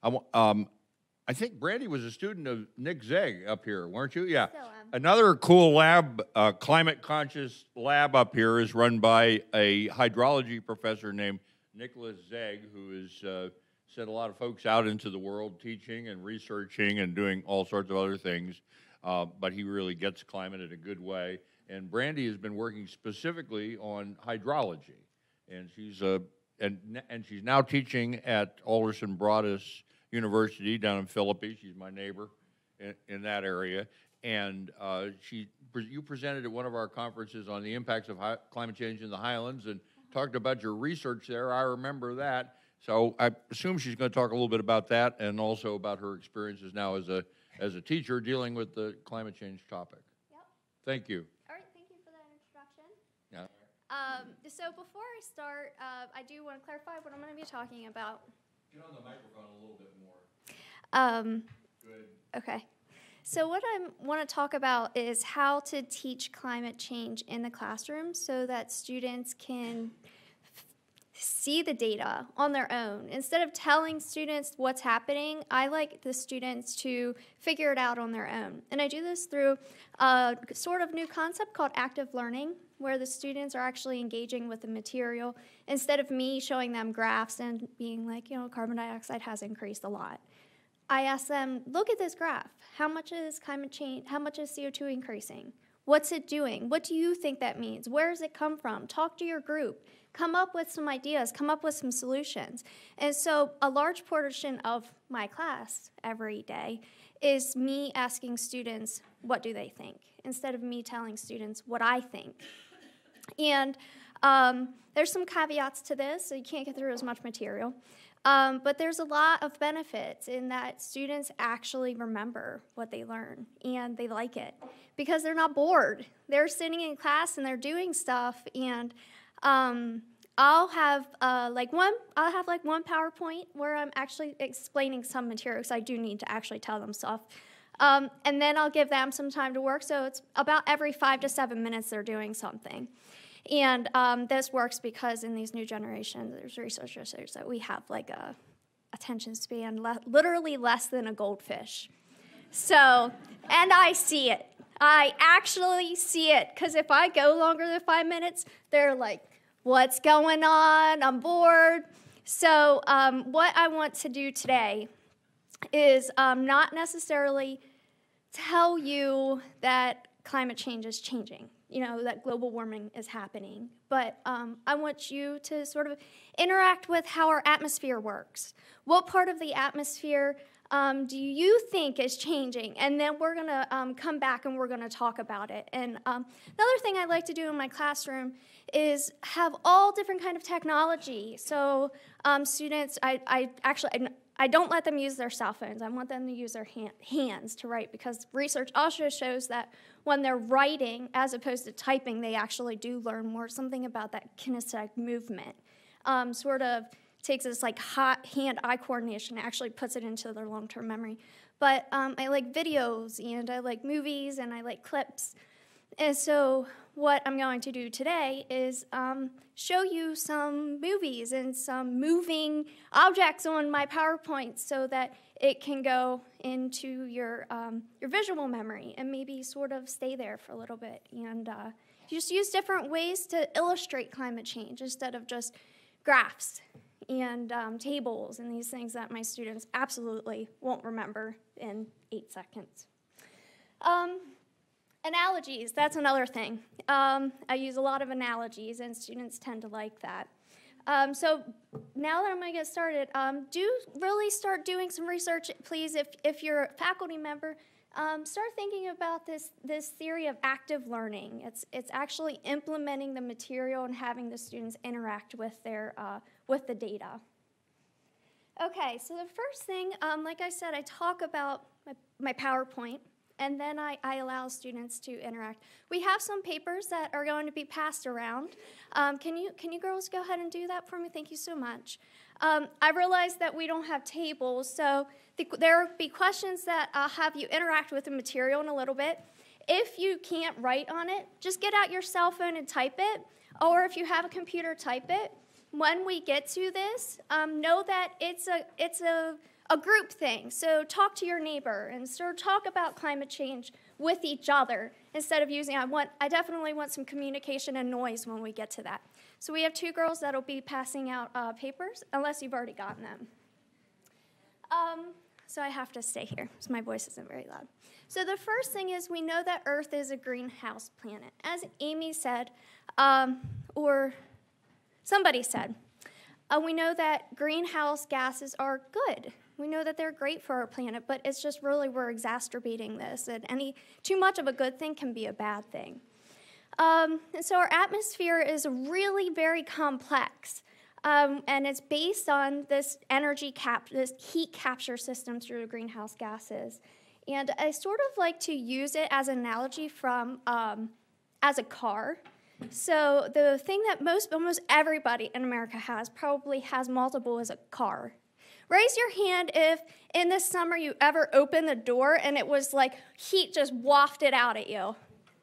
I, um, I think Brandi was a student of Nick Zegre up here, weren't you? Yeah. Still am. Another cool lab, uh, climate conscious lab up here is run by a hydrology professor named Nicholas Zegre, who has uh, sent a lot of folks out into the world teaching and researching and doing all sorts of other things. Uh, but he really gets climate in a good way. And Brandi has been working specifically on hydrology, and she's a and and she's now teaching at Alderson Broaddus University down in Philippi. She's my neighbor in, in that area, and uh, she you presented at one of our conferences on the impacts of high, climate change in the Highlands and talked about your research there. I remember that. So I assume she's going to talk a little bit about that and also about her experiences now as a, as a teacher dealing with the climate change topic. Yep. Thank you. All right, thank you for that introduction. Yeah. Um, so before I start, uh, I do want to clarify what I'm going to be talking about. Get on the microphone a little bit more. Um, Good. okay. So what I want to talk about is how to teach climate change in the classroom so that students can see the data on their own. Instead of telling students what's happening, I like the students to figure it out on their own. And I do this through a sort of new concept called active learning, where the students are actually engaging with the material instead of me showing them graphs and being like, you know, carbon dioxide has increased a lot. I ask them, look at this graph. How much is climate change? How much is CO2 increasing? What's it doing? What do you think that means? Where does it come from? Talk to your group. Come up with some ideas. Come up with some solutions. And so, a large portion of my class every day is me asking students, what do they think? Instead of me telling students what I think. And um, there's some caveats to this, so you can't get through as much material. Um, but there's a lot of benefits in that students actually remember what they learn and they like it because they're not bored. They're sitting in class and they're doing stuff, and um, I'll have uh, like one. I'll have like one PowerPoint where I'm actually explaining some material because I do need to actually tell them stuff. Um, and then I'll give them some time to work. So it's about every five to seven minutes they're doing something. And um, this works because in these new generations, there's research that says that we have like a attention span le- literally less than a goldfish. So, and I see it. I actually see it because if I go longer than five minutes, they're like, "What's going on? I'm bored." So, um, what I want to do today is um, not necessarily tell you that climate change is changing, you know, that global warming is happening. But um, I want you to sort of interact with how our atmosphere works. What part of the atmosphere um, do you think is changing? And then we're going to um, come back and we're going to talk about it. And um, another thing I like to do in my classroom is have all different kind of technology. So um, students, I, I actually, I, don't let them use their cell phones. I want them to use their hand, hands to write because research also shows that when they're writing as opposed to typing, they actually do learn more something about that kinesthetic movement. Um, sort of takes this like hot hand-eye coordination actually puts it into their long-term memory. But um, I like videos and I like movies and I like clips. And so what I'm going to do today is um, show you some movies and some moving objects on my PowerPoint so that it can go into your, um, your visual memory and maybe sort of stay there for a little bit. And uh, just use different ways to illustrate climate change instead of just graphs and um, tables and these things that my students absolutely won't remember in eight seconds. Um, analogies, that's another thing. Um, I use a lot of analogies, and students tend to like that. Um, so now that I'm going to get started, um, do really start doing some research, please. If, if you're a faculty member, um, start thinking about this, this theory of active learning. It's, it's actually implementing the material and having the students interact with, their, uh, with the data. Okay, so the first thing, um, like I said, I talk about my, my PowerPoint and then I, I, allow students to interact. We have some papers that are going to be passed around. Um, can, you, can you girls go ahead and do that for me? Thank you so much. Um, I realize that we don't have tables, so the, there will be questions that I'll have you interact with the material in a little bit. If you can't write on it, just get out your cell phone and type it, or if you have a computer, type it. When we get to this, um, know that it's a, it's a a group thing. So talk to your neighbor and sort of talk about climate change with each other instead of using I want I definitely want some communication and noise when we get to that. So we have two girls that'll be passing out uh, papers unless you've already gotten them. Um, so I have to stay here so my voice isn't very loud. So the first thing is we know that Earth is a greenhouse planet. As Amy said, um, or somebody said, uh, we know that greenhouse gases are good. We know that they're great for our planet, but it's just really we're exacerbating this, and any too much of a good thing can be a bad thing. Um, and so our atmosphere is really very complex. Um, and it's based on this energy cap, this heat capture system through the greenhouse gases. And I sort of like to use it as an analogy from um, as a car. So the thing that most almost everybody in America has probably has multiple is a car. Raise your hand if in the summer you ever opened the door and it was like heat just wafted out at you.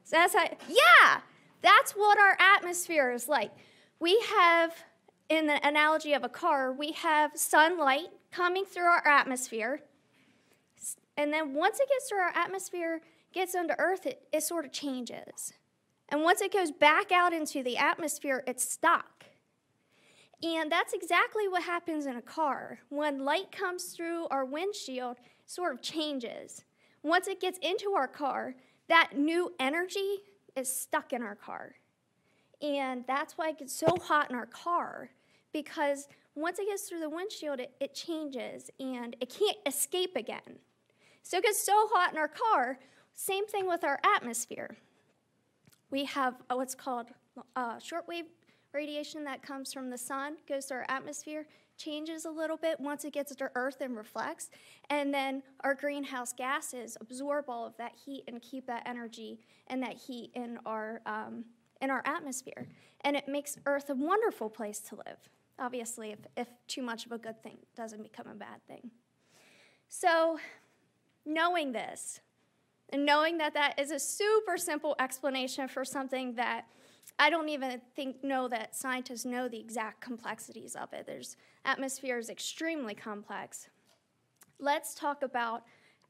So that's how, yeah, that's what our atmosphere is like. We have, in the analogy of a car, we have sunlight coming through our atmosphere. And then once it gets through our atmosphere, gets under Earth, it, it sort of changes. And once it goes back out into the atmosphere, it's stuck. And that's exactly what happens in a car. When light comes through our windshield, sort of changes. Once it gets into our car, that new energy is stuck in our car. And that's why it gets so hot in our car because once it gets through the windshield, it, it changes and it can't escape again. So it gets so hot in our car, same thing with our atmosphere. We have what's called uh, shortwave radiation that comes from the sun, goes to our atmosphere, changes a little bit once it gets to Earth and reflects, and then our greenhouse gases absorb all of that heat and keep that energy and that heat in our um, in our atmosphere, and it makes Earth a wonderful place to live. Obviously, if, if too much of a good thing doesn't become a bad thing. So, knowing this, and knowing that that is a super simple explanation for something that I don't even think know that scientists know the exact complexities of it. There's atmosphere is extremely complex. Let's talk about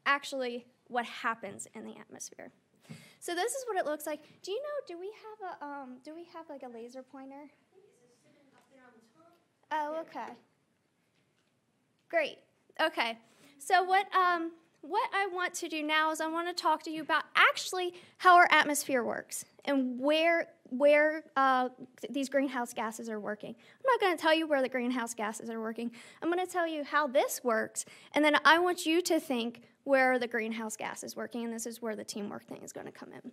actually what happens in the atmosphere. So this is what it looks like. Do you know? Do we have a um, do we have like a laser pointer? Oh, okay. Great. Okay. So what um, what I want to do now is I want to talk to you about actually how our atmosphere works and where where uh, these greenhouse gases are working. I'm not going to tell you where the greenhouse gases are working. I'm going to tell you how this works, and then I want you to think where the greenhouse gas is working, and this is where the teamwork thing is going to come in.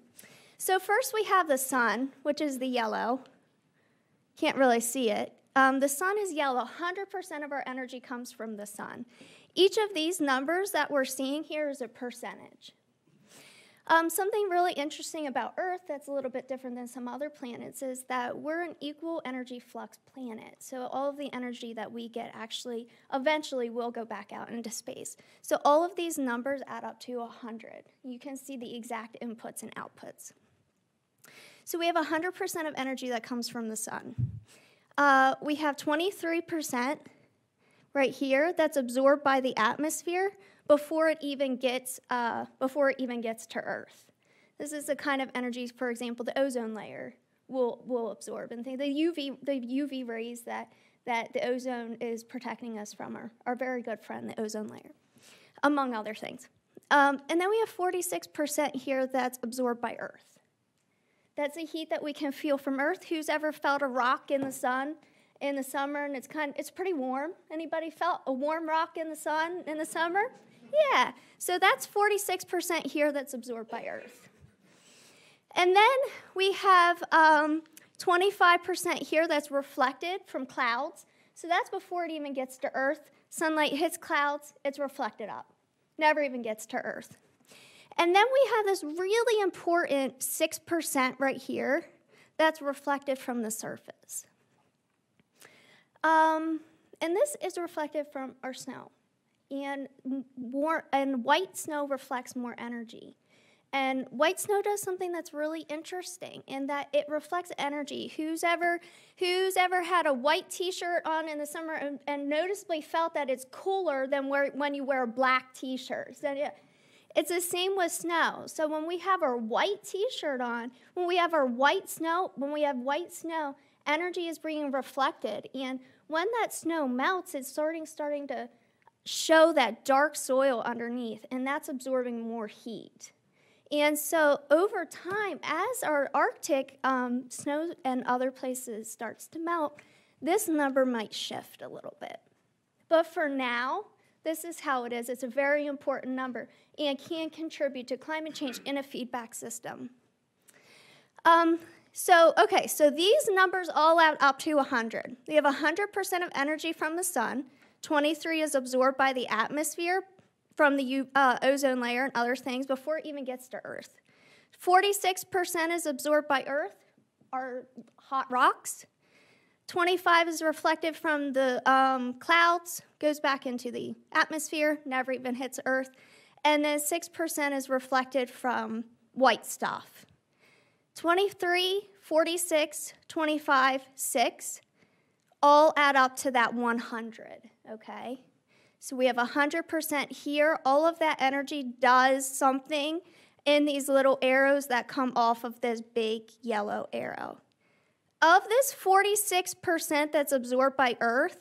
So first we have the sun, which is the yellow. Can't really see it. Um, the sun is yellow. 100% of our energy comes from the sun. Each of these numbers that we're seeing here is a percentage. Um, something really interesting about Earth that's a little bit different than some other planets is that we're an equal energy flux planet. So all of the energy that we get actually eventually will go back out into space. So all of these numbers add up to 100. You can see the exact inputs and outputs. So we have 100% of energy that comes from the sun. Uh, we have 23% right here that's absorbed by the atmosphere before it even gets uh, before it even gets to Earth. This is the kind of energy, for example, the ozone layer will will absorb and think the UV the UV rays that that the ozone is protecting us from our, our very good friend, the ozone layer, among other things. Um, and then we have 46% here that's absorbed by Earth. That's the heat that we can feel from Earth. Who's ever felt a rock in the sun in the summer and it's kind it's pretty warm? Anybody felt a warm rock in the sun in the summer? Yeah. So that's 46% here that's absorbed by Earth. And then we have um, 25% here that's reflected from clouds. So that's before it even gets to Earth. Sunlight hits clouds, it's reflected up. Never even gets to Earth. And then we have this really important 6% right here that's reflected from the surface. Um, and this is reflected from our snow. And, more, and white snow reflects more energy. And white snow does something that's really interesting in that it reflects energy. Who's ever, who's ever had a white T-shirt on in the summer and, and noticeably felt that it's cooler than where, when you wear a black T-shirt? So, it's the same with snow. So when we have our white t-shirt on, when we have our white snow, when we have white snow, energy is being reflected. And when that snow melts, it's starting starting to show that dark soil underneath, and that's absorbing more heat. And so over time, as our Arctic um, snow and other places starts to melt, this number might shift a little bit. But for now, this is how it is. It's a very important number and can contribute to climate change in a feedback system. Um, So, okay, so these numbers all add up to 100. We have 100% of energy from the sun, 23 is absorbed by the atmosphere from the uh, ozone layer and other things before it even gets to Earth. 46% is absorbed by Earth, our hot rocks. 25 is reflected from the um, clouds, goes back into the atmosphere, never even hits Earth. And then 6% is reflected from white stuff. 23, 46, 25, 6 all add up to that 100, okay? So we have 100% here. All of that energy does something in these little arrows that come off of this big yellow arrow. Of this 46% that's absorbed by Earth,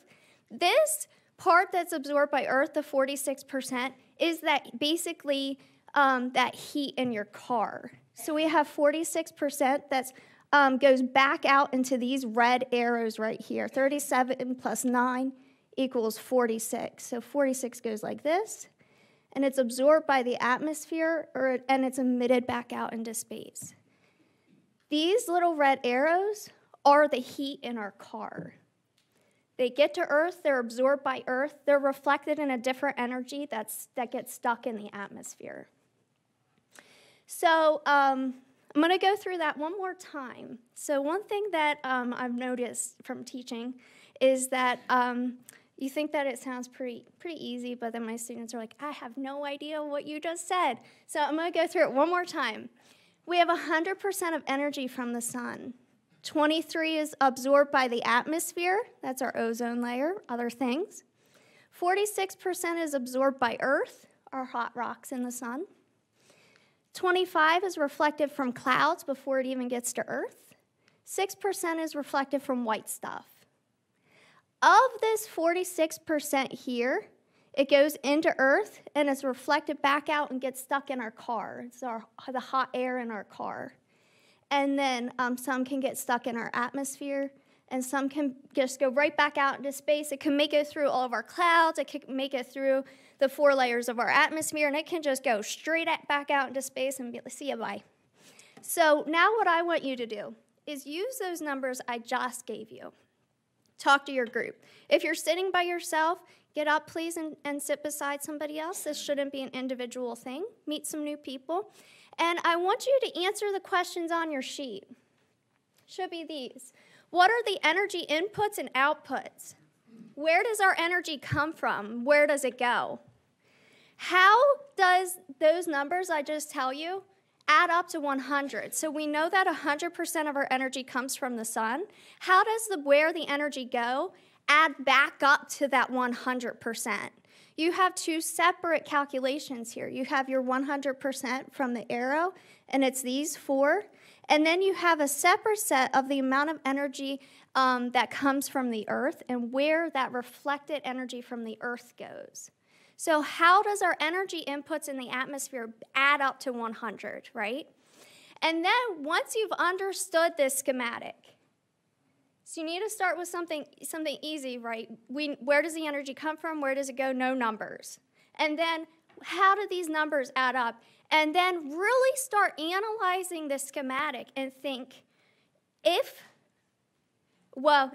this part that's absorbed by Earth, the 46%, is that basically um, that heat in your car. So we have 46% that um, goes back out into these red arrows right here. 37 plus 9 equals 46. So 46 goes like this, and it's absorbed by the atmosphere, or, and it's emitted back out into space. These little red arrows are the heat in our car. They get to Earth, they're absorbed by Earth, they're reflected in a different energy that's, that gets stuck in the atmosphere. So um, I'm going to go through that one more time. So, one thing that um, I've noticed from teaching is that um, you think that it sounds pretty, pretty easy, but then my students are like, I have no idea what you just said. So, I'm going to go through it one more time. We have 100% of energy from the sun. 23 is absorbed by the atmosphere, that's our ozone layer, other things. 46% is absorbed by Earth, our hot rocks in the sun. 25 is reflected from clouds before it even gets to Earth. 6% is reflected from white stuff. Of this 46% here, it goes into Earth and is reflected back out and gets stuck in our car. It's our, the hot air in our car. And then um, some can get stuck in our atmosphere, and some can just go right back out into space. It can make it through all of our clouds, it can make it through the four layers of our atmosphere, and it can just go straight back out into space and be see you, bye. So now what I want you to do is use those numbers I just gave you. Talk to your group. If you're sitting by yourself, get up, please, and, and sit beside somebody else. This shouldn't be an individual thing. Meet some new people. And I want you to answer the questions on your sheet. Should be these. What are the energy inputs and outputs? Where does our energy come from? Where does it go? How does those numbers I just tell you add up to 100? So we know that 100% of our energy comes from the sun. How does the where the energy go add back up to that 100%? You have two separate calculations here. You have your 100% from the arrow, and it's these four. And then you have a separate set of the amount of energy um, that comes from the earth and where that reflected energy from the earth goes. So, how does our energy inputs in the atmosphere add up to 100, right? And then once you've understood this schematic, so you need to start with something something easy, right? We, where does the energy come from? Where does it go? No numbers. And then how do these numbers add up? And then really start analyzing the schematic and think if well,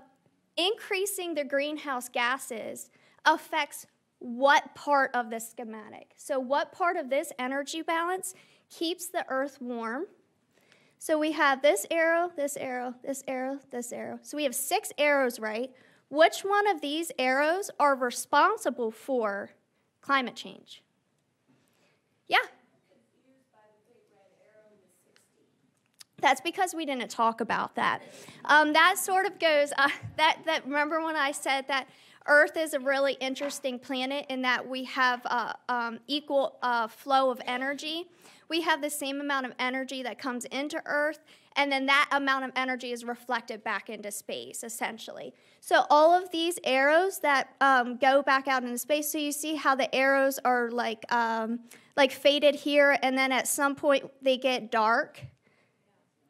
increasing the greenhouse gases affects what part of the schematic? So, what part of this energy balance keeps the earth warm? So, we have this arrow, this arrow, this arrow, this arrow. So, we have six arrows, right? Which one of these arrows are responsible for climate change? Yeah. That's because we didn't talk about that. Um, that sort of goes. Uh, that that remember when I said that Earth is a really interesting planet in that we have uh, um, equal uh, flow of energy. We have the same amount of energy that comes into Earth, and then that amount of energy is reflected back into space, essentially. So all of these arrows that um, go back out into space. So you see how the arrows are like um, like faded here, and then at some point they get dark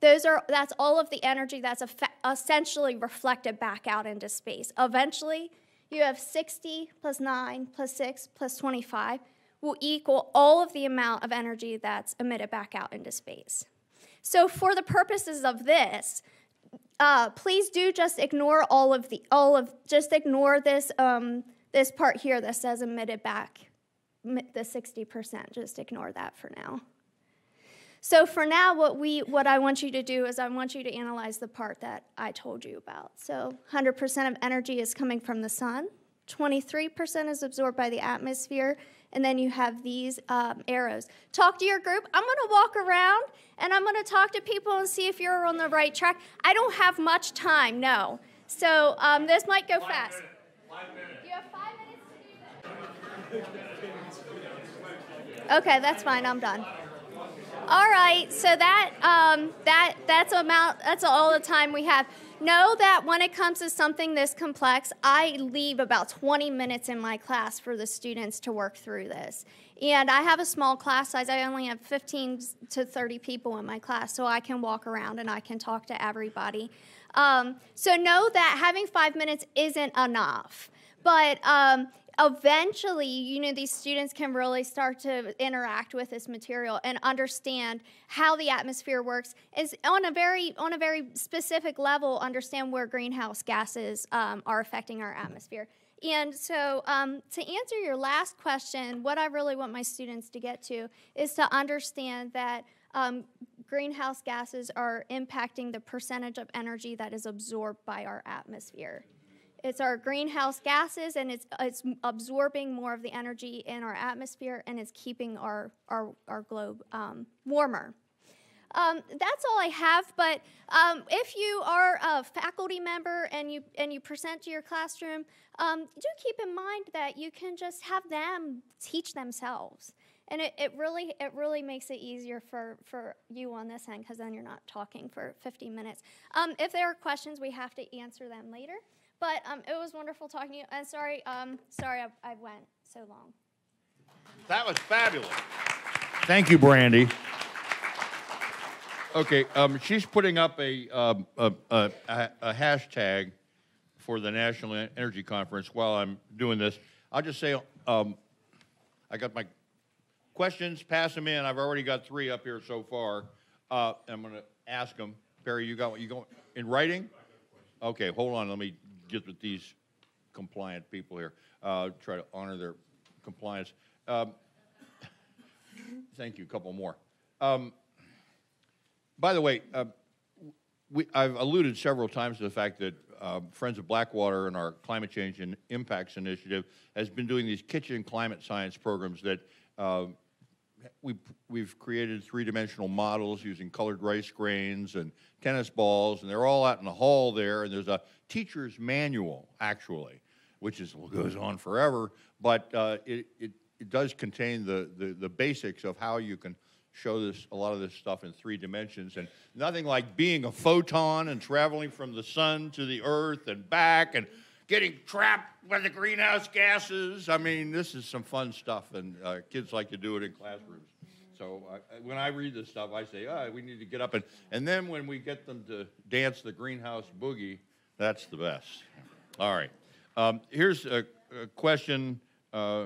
those are that's all of the energy that's essentially reflected back out into space eventually you have 60 plus 9 plus 6 plus 25 will equal all of the amount of energy that's emitted back out into space So for the purposes of this, uh, please do just ignore all of the all of just ignore this um, this part here that says emitted back the 60%. Just ignore that for now. So for now, what we what I want you to do is I want you to analyze the part that I told you about. So 100% of energy is coming from the sun, 23% is absorbed by the atmosphere, and then you have these um, arrows. Talk to your group. I'm going to walk around and I'm going to talk to people and see if you're on the right track. I don't have much time, no. So um, this might go five fast. Five minutes. You have five minutes to do that. Okay, that's fine. I'm done. All right, so that um, that that's amount that's all the time we have. Know that when it comes to something this complex, I leave about 20 minutes in my class for the students to work through this. And I have a small class size. I only have 15 to 30 people in my class, so I can walk around and I can talk to everybody. Um, so know that having five minutes isn't enough. But um, eventually, you know, these students can really start to interact with this material and understand how the atmosphere works. Is on a very on a very specific level, understand where greenhouse gases um, are affecting our atmosphere. And so, um, to answer your last question, what I really want my students to get to is to understand that um, greenhouse gases are impacting the percentage of energy that is absorbed by our atmosphere. It's our greenhouse gases, and it's it's absorbing more of the energy in our atmosphere, and it's keeping our our, our globe um, warmer. Um, that's all I have. But um, if you are a faculty member and you and you present to your classroom, um, do keep in mind that you can just have them teach themselves, and it, it really it really makes it easier for for you on this end because then you're not talking for 15 minutes. Um, if there are questions, we have to answer them later. But um, it was wonderful talking to you. And sorry, um, sorry I, I went so long. That was fabulous. Thank you, Brandi. Okay, um, she's putting up a, um, a, a, a, hashtag for the National Energy Conference while I'm doing this. I'll just say um, I got my questions, pass them in. I've already got three up here so far. Uh, I'm going to ask them. Perry, you got what you going in writing? Okay, hold on. Let me get with these compliant people here, uh, try to honor their compliance. Um, thank you, a couple more. Um, by the way, uh, we, I've alluded several times to the fact that uh, Friends of Blackwater and our Climate Change and Impacts Initiative has been doing these kitchen climate science programs that uh, we, we've created three-dimensional models using colored rice grains and tennis balls, and they're all out in the hall there, and there's a teacher's manual, actually, which is goes on forever, but uh, it, it, it does contain the, the, the basics of how you can show this a lot of this stuff in three dimensions and nothing like being a photon and traveling from the sun to the earth and back and getting trapped by the greenhouse gases. I mean, this is some fun stuff, and uh, kids like to do it in classrooms. So uh, when I read this stuff, I say, oh, we need to get up. And, and then when we get them to dance the greenhouse boogie, that's the best. All right. Um, here's a, a question. Uh,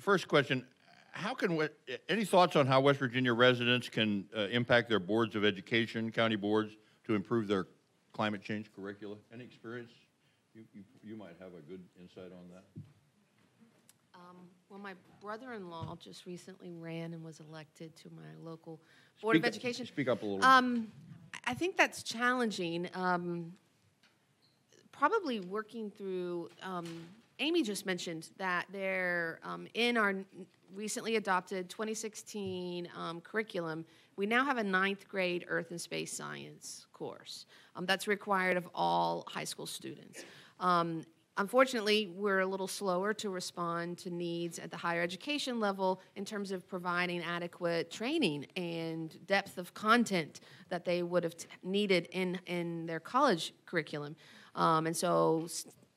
first question How can, any thoughts on how West Virginia residents can uh, impact their boards of education, county boards, to improve their climate change curricula? Any experience? You, you, you might have a good insight on that. Um, well, my brother-in-law just recently ran and was elected to my local board speak of education. Up, speak up a little. Um, I think that's challenging. Um, probably working through. Um, Amy just mentioned that they're um, in our recently adopted 2016 um, curriculum we now have a ninth grade Earth and Space Science course um, that's required of all high school students. Um, unfortunately, we're a little slower to respond to needs at the higher education level in terms of providing adequate training and depth of content that they would have needed in, in their college curriculum. Um, and so,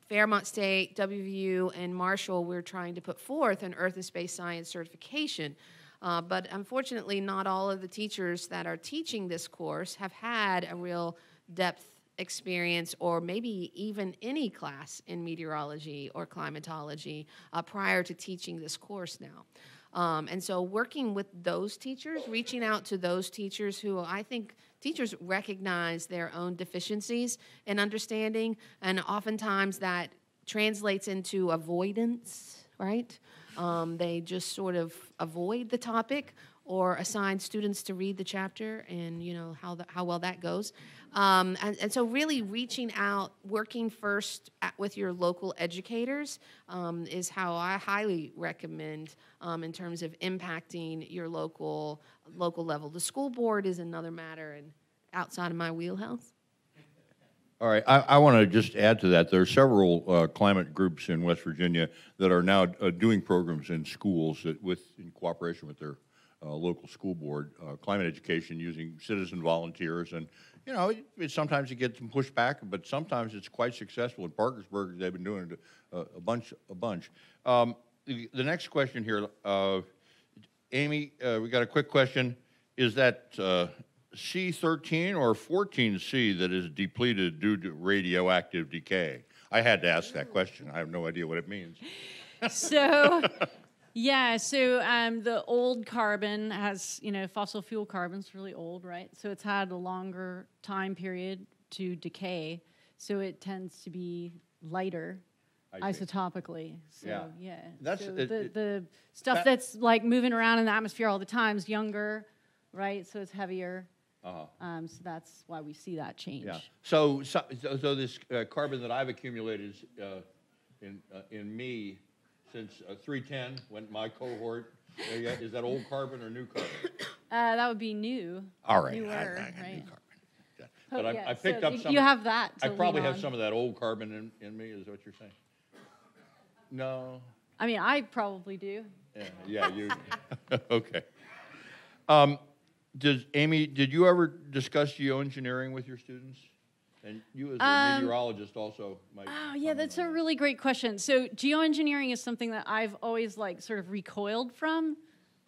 Fairmont State, WVU, and Marshall, we're trying to put forth an Earth and Space Science certification uh, but unfortunately, not all of the teachers that are teaching this course have had a real depth experience or maybe even any class in meteorology or climatology uh, prior to teaching this course now. Um, and so, working with those teachers, reaching out to those teachers who I think teachers recognize their own deficiencies in understanding, and oftentimes that translates into avoidance, right? Um, they just sort of avoid the topic or assign students to read the chapter and you know how, the, how well that goes um, and, and so really reaching out working first at, with your local educators um, is how i highly recommend um, in terms of impacting your local local level the school board is another matter and outside of my wheelhouse All right, I, I want to just add to that. There are several uh, climate groups in West Virginia that are now uh, doing programs in schools that with, in cooperation with their uh, local school board, uh, climate education using citizen volunteers. And, you know, it, it, sometimes you get some pushback, but sometimes it's quite successful. In Parkersburg, they've been doing it a, a bunch, a bunch. Um, the, the, next question here, uh, Amy, uh, we got a quick question. Is that uh, C13 or 14C that is depleted due to radioactive decay? I had to ask that question. I have no idea what it means. So, yeah, so um, the old carbon has, you know, fossil fuel carbon's really old, right? So it's had a longer time period to decay. So it tends to be lighter isotopically. So, yeah. yeah. That's so it, the, it, the stuff that, that's like moving around in the atmosphere all the time is younger, right? So it's heavier. Uh-huh. Um, so that's why we see that change. Yeah. So, so, so this uh, carbon that I've accumulated uh, in uh, in me since uh, 310, when my cohort, is that old carbon or new carbon? Uh, that would be new. All right. Newer, I, I right. New carbon. Yeah. But oh, I, yeah. I picked so up some. You have that. I probably have on. some of that old carbon in, in me. Is what you're saying? No. I mean, I probably do. Yeah. Yeah. You. okay. Um, does Amy, did you ever discuss geoengineering with your students? And you, as a um, meteorologist, also might. Oh, yeah, that's a really great question. So, geoengineering is something that I've always like sort of recoiled from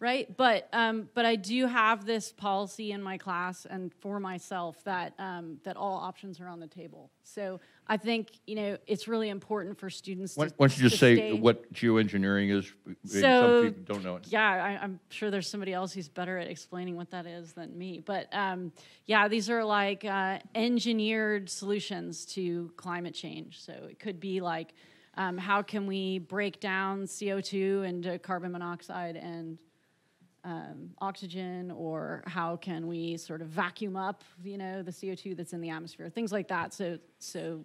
right? But um, but I do have this policy in my class and for myself that um, that all options are on the table. So I think you know it's really important for students. Why, to, don't you just say stay. what geoengineering is? So Some people don't know it. Yeah, I, am sure there's somebody else who's better at explaining what that is than me. But um, yeah, these are like uh, engineered solutions to climate change. So it could be like. Um, how can we break down CO2 into carbon monoxide and um, oxygen or how can we sort of vacuum up you know the co2 that's in the atmosphere things like that. So so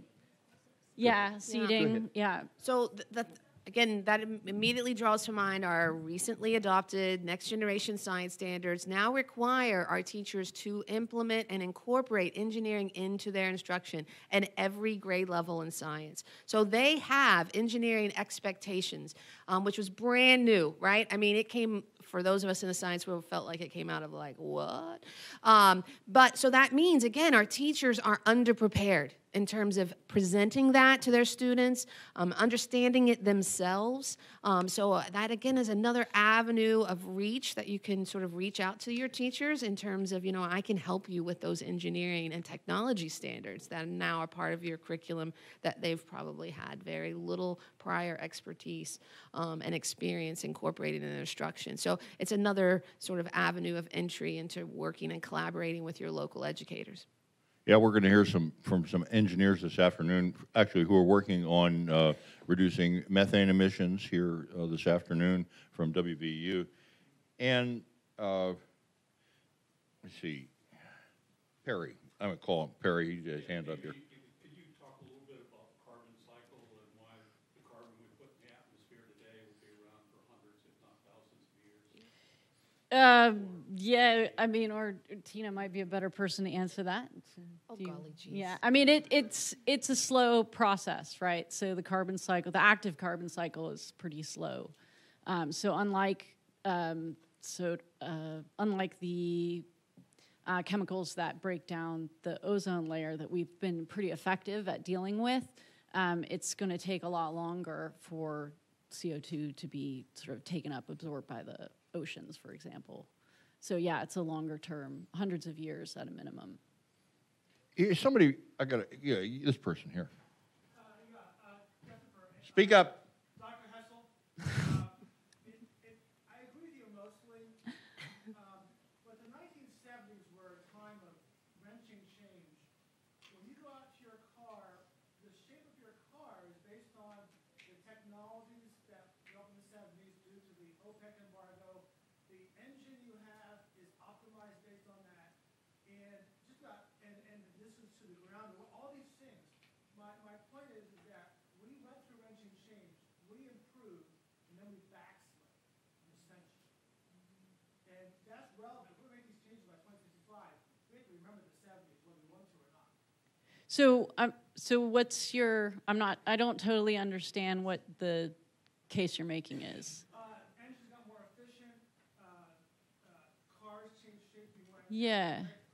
yeah seeding yeah, yeah. so th- that again that Im- immediately draws to mind our recently adopted next generation science standards now require our teachers to implement and incorporate engineering into their instruction at every grade level in science. So they have engineering expectations um, which was brand new right? I mean it came for those of us in the science world felt like it came out of like what? Um, but so that means again our teachers are underprepared in terms of presenting that to their students um, understanding it themselves um, so uh, that again is another avenue of reach that you can sort of reach out to your teachers in terms of you know i can help you with those engineering and technology standards that now are part of your curriculum that they've probably had very little prior expertise um, and experience incorporated in their instruction so it's another sort of avenue of entry into working and collaborating with your local educators. Yeah, we're going to hear some from some engineers this afternoon, actually, who are working on uh, reducing methane emissions here uh, this afternoon from WVU. And uh, let's see, Perry. I'm going to call him Perry. He has his hand up here. Uh, yeah, I mean, or Tina might be a better person to answer that. Oh, you, golly geez. Yeah, I mean, it, it's it's a slow process, right? So the carbon cycle, the active carbon cycle, is pretty slow. Um, so unlike um, so uh, unlike the uh, chemicals that break down the ozone layer that we've been pretty effective at dealing with, um, it's going to take a lot longer for CO2 to be sort of taken up, absorbed by the oceans, for example. So yeah, it's a longer term, hundreds of years at a minimum. Here's somebody, I got yeah, this person here. Uh, yeah, uh, Speak up. Dr. Hessl, uh, it, it, I agree with mascot and, and the distance to the ground, all these things. My, my point is, is that we went through wrenching change, we improved, and then we backslid, essentially. And that's relevant, if we make these changes by twenty fifty-five, we have to remember the seventies, whether we want to or not. So, um, so what's your? I'm not. I don't totally understand what the case you're making is. Uh, engines got more efficient, uh, uh, cars changed shape, we went. Yeah. Speed limits were fifty-five,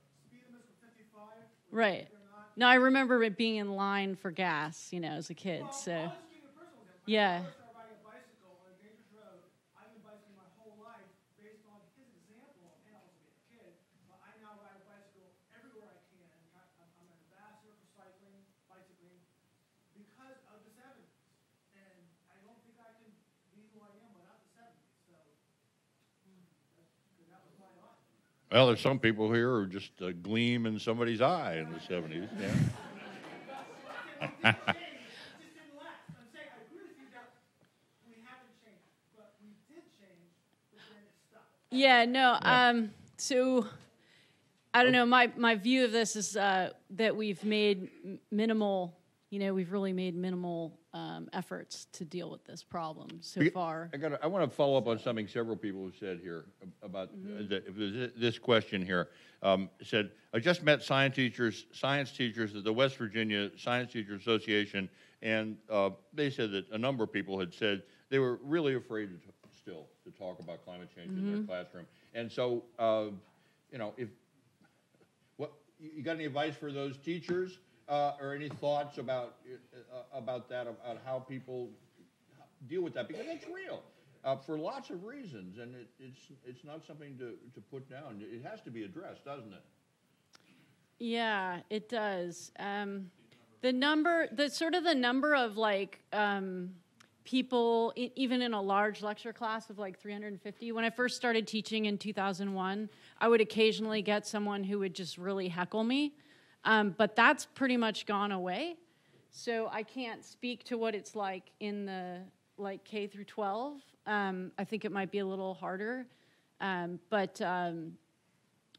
Right. No, I remember it being in line for gas. You know, as a kid. So. Yeah. When I first started riding a bicycle on a dangerous road, I've been bicycling my whole life based on his example and also being a kid. But I now ride a bicycle everywhere I can. I- I'm I'm an ambassador for cycling, bicycling, because of the seventies. And I don't think I can be who I am without the seventies, so. that's- 'cause that was my life. Well, there's some people here who just a gleam in somebody's eye in the 70s. Yeah. It just didn't last. I'm saying, I agree with you that we haven't changed, but we did change, but then it stopped. yeah. No. Um. So, I don't know. My my view of this is uh, that we've made minimal. You know, we've really made minimal um, efforts to deal with this problem so We- far. I got. I want to follow up on something several people have said here ab- about uh, the, the- this question here. Um, said I just met science teachers, science teachers at the West Virginia Science Teacher Association, and uh, they said that a number of people had said they were really afraid to t- still to talk about climate change in their classroom. And so, uh, you know, if what you you got any advice for those teachers, uh, or any thoughts about uh, about that, about how people deal with that because it's real uh, for lots of reasons, and it, it's it's not something to, to put down. It has to be addressed, doesn't it? Yeah, it does. Um, the number, the sort of the number of like um, people, even in a large lecture class of like 350. When I first started teaching in 2001, I would occasionally get someone who would just really heckle me, um, but that's pretty much gone away. So I can't speak to what it's like in the like K through 12. Um, I think it might be a little harder, um, but. Um,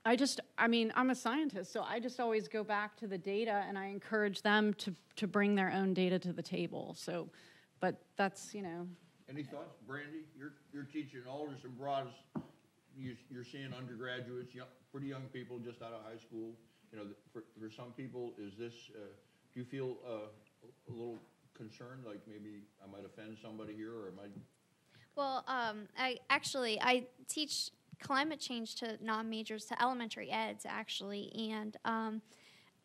I just, I mean, I'm a scientist, so I just always go back to the data and I encourage them to, to bring their own data to the table. So, but that's, you know, Any thoughts, Brandi? You're you're teaching Alderson Broaddus. You, you're seeing undergraduates, young, pretty young people just out of high school. You know, for, for some people, is this? Uh, do you feel uh, a little concerned, like maybe I might offend somebody here, or am I? Well, um, I actually I teach climate change to non-majors to elementary eds actually, and um,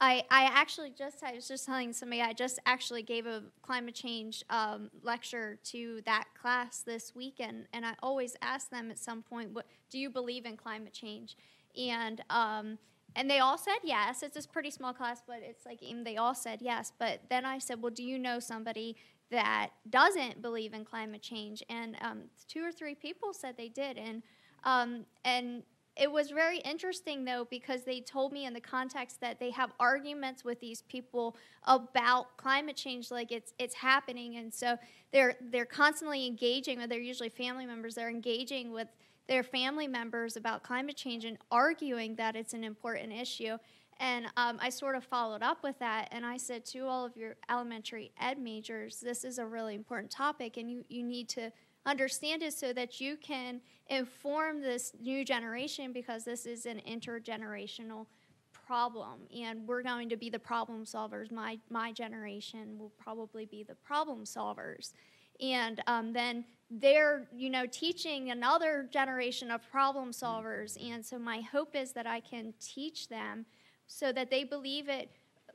I I actually just I was just telling somebody I just actually gave a climate change um, lecture to that class this weekend, and I always ask them at some point, what do you believe in climate change? And um, and they all said yes. It's a pretty small class, but it's like they all said yes. But then I said, well, do you know somebody that doesn't believe in climate change? And um, two or three people said they did, and um, and it was very interesting though because they told me in the context that they have arguments with these people about climate change like it's it's happening and so they're they're constantly engaging with they're usually family members they're engaging with their family members about climate change and arguing that it's an important issue and um, I sort of followed up with that, and I said to all of your elementary ed majors, this is a really important topic, and you, you need to understand it so that you can inform this new generation because this is an intergenerational problem, and we're going to be the problem solvers. My, my generation will probably be the problem solvers. And um, then they're, you know, teaching another generation of problem solvers. And so my hope is that I can teach them so that they believe it,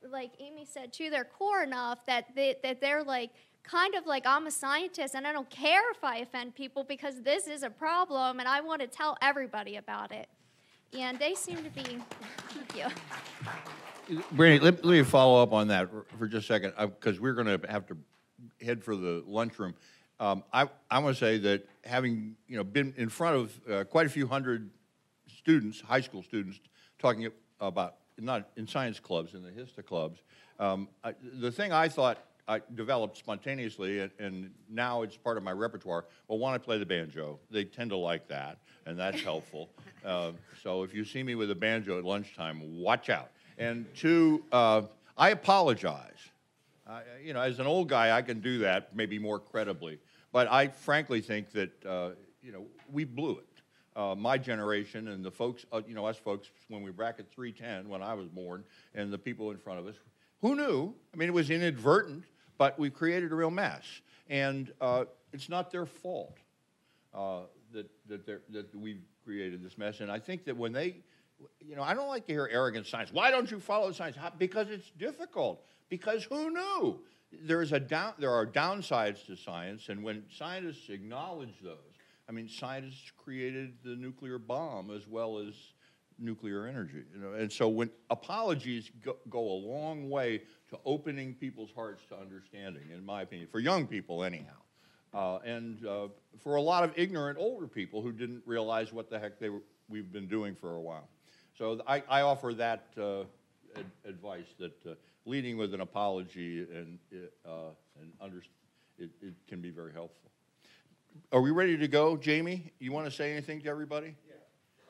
like Amy said, to their core enough that they, that they're like kind of like I'm a scientist and I don't care if I offend people because this is a problem and I want to tell everybody about it. And they seem to be. Thank you. Brandi, let, let me follow up on that for, just a second, because we're going to have to head for the lunchroom. Um, I, I want to say that having, you know, been in front of uh, quite a few hundred students, high school students, talking about, not in science clubs, in the HISTA clubs, um, I, the thing I thought I developed spontaneously, and, and now it's part of my repertoire, well, one, I play the banjo. They tend to like that, and that's helpful. Uh, so if you see me with a banjo at lunchtime, watch out. And two, uh, I apologize. I, you know, as an old guy, I can do that maybe more credibly. But I frankly think that, uh, you know, we blew it. Uh, my generation and the folks, uh, you know, us folks, when we bracket 310, when I was born, and the people in front of us, who knew? I mean, it was inadvertent, but we created a real mess. And uh, it's not their fault uh, that, that, that we've created this mess. And I think that when they, you know, I don't like to hear arrogant science. Why don't you follow science? How, because it's difficult. Because who knew? There's a down, there are downsides to science, and when scientists acknowledge those, I mean, scientists created the nuclear bomb as well as nuclear energy. You know, and so when apologies go, go a long way to opening people's hearts to understanding, in my opinion, for young people anyhow. Uh, and uh, for a lot of ignorant older people who didn't realize what the heck they were, we've been doing for a while. So I, I offer that uh, ad- advice that uh, leading with an apology and, uh, and under, it, it can be very helpful. Are we ready to go, Jamie? You want to say anything to everybody? Yeah.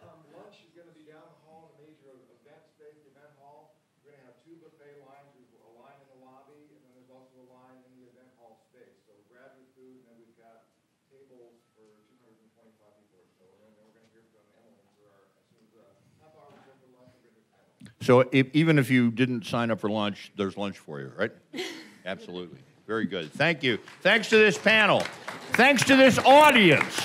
Um, lunch is gonna be down the hall in the major event space, the event hall. We're gonna have two buffet lines, there's a line in the lobby, and then there's also a line in the event hall space. So grab your food, and then we've got tables for two hundred and twenty-five people or so. And then we're gonna hear from Emily for our, as soon as, uh, half hour before for lunch, we're gonna do Emily. So if, even if you didn't sign up for lunch, there's lunch for you, right? Absolutely. Very good. Thank you. Thanks to this panel. Thanks to this audience.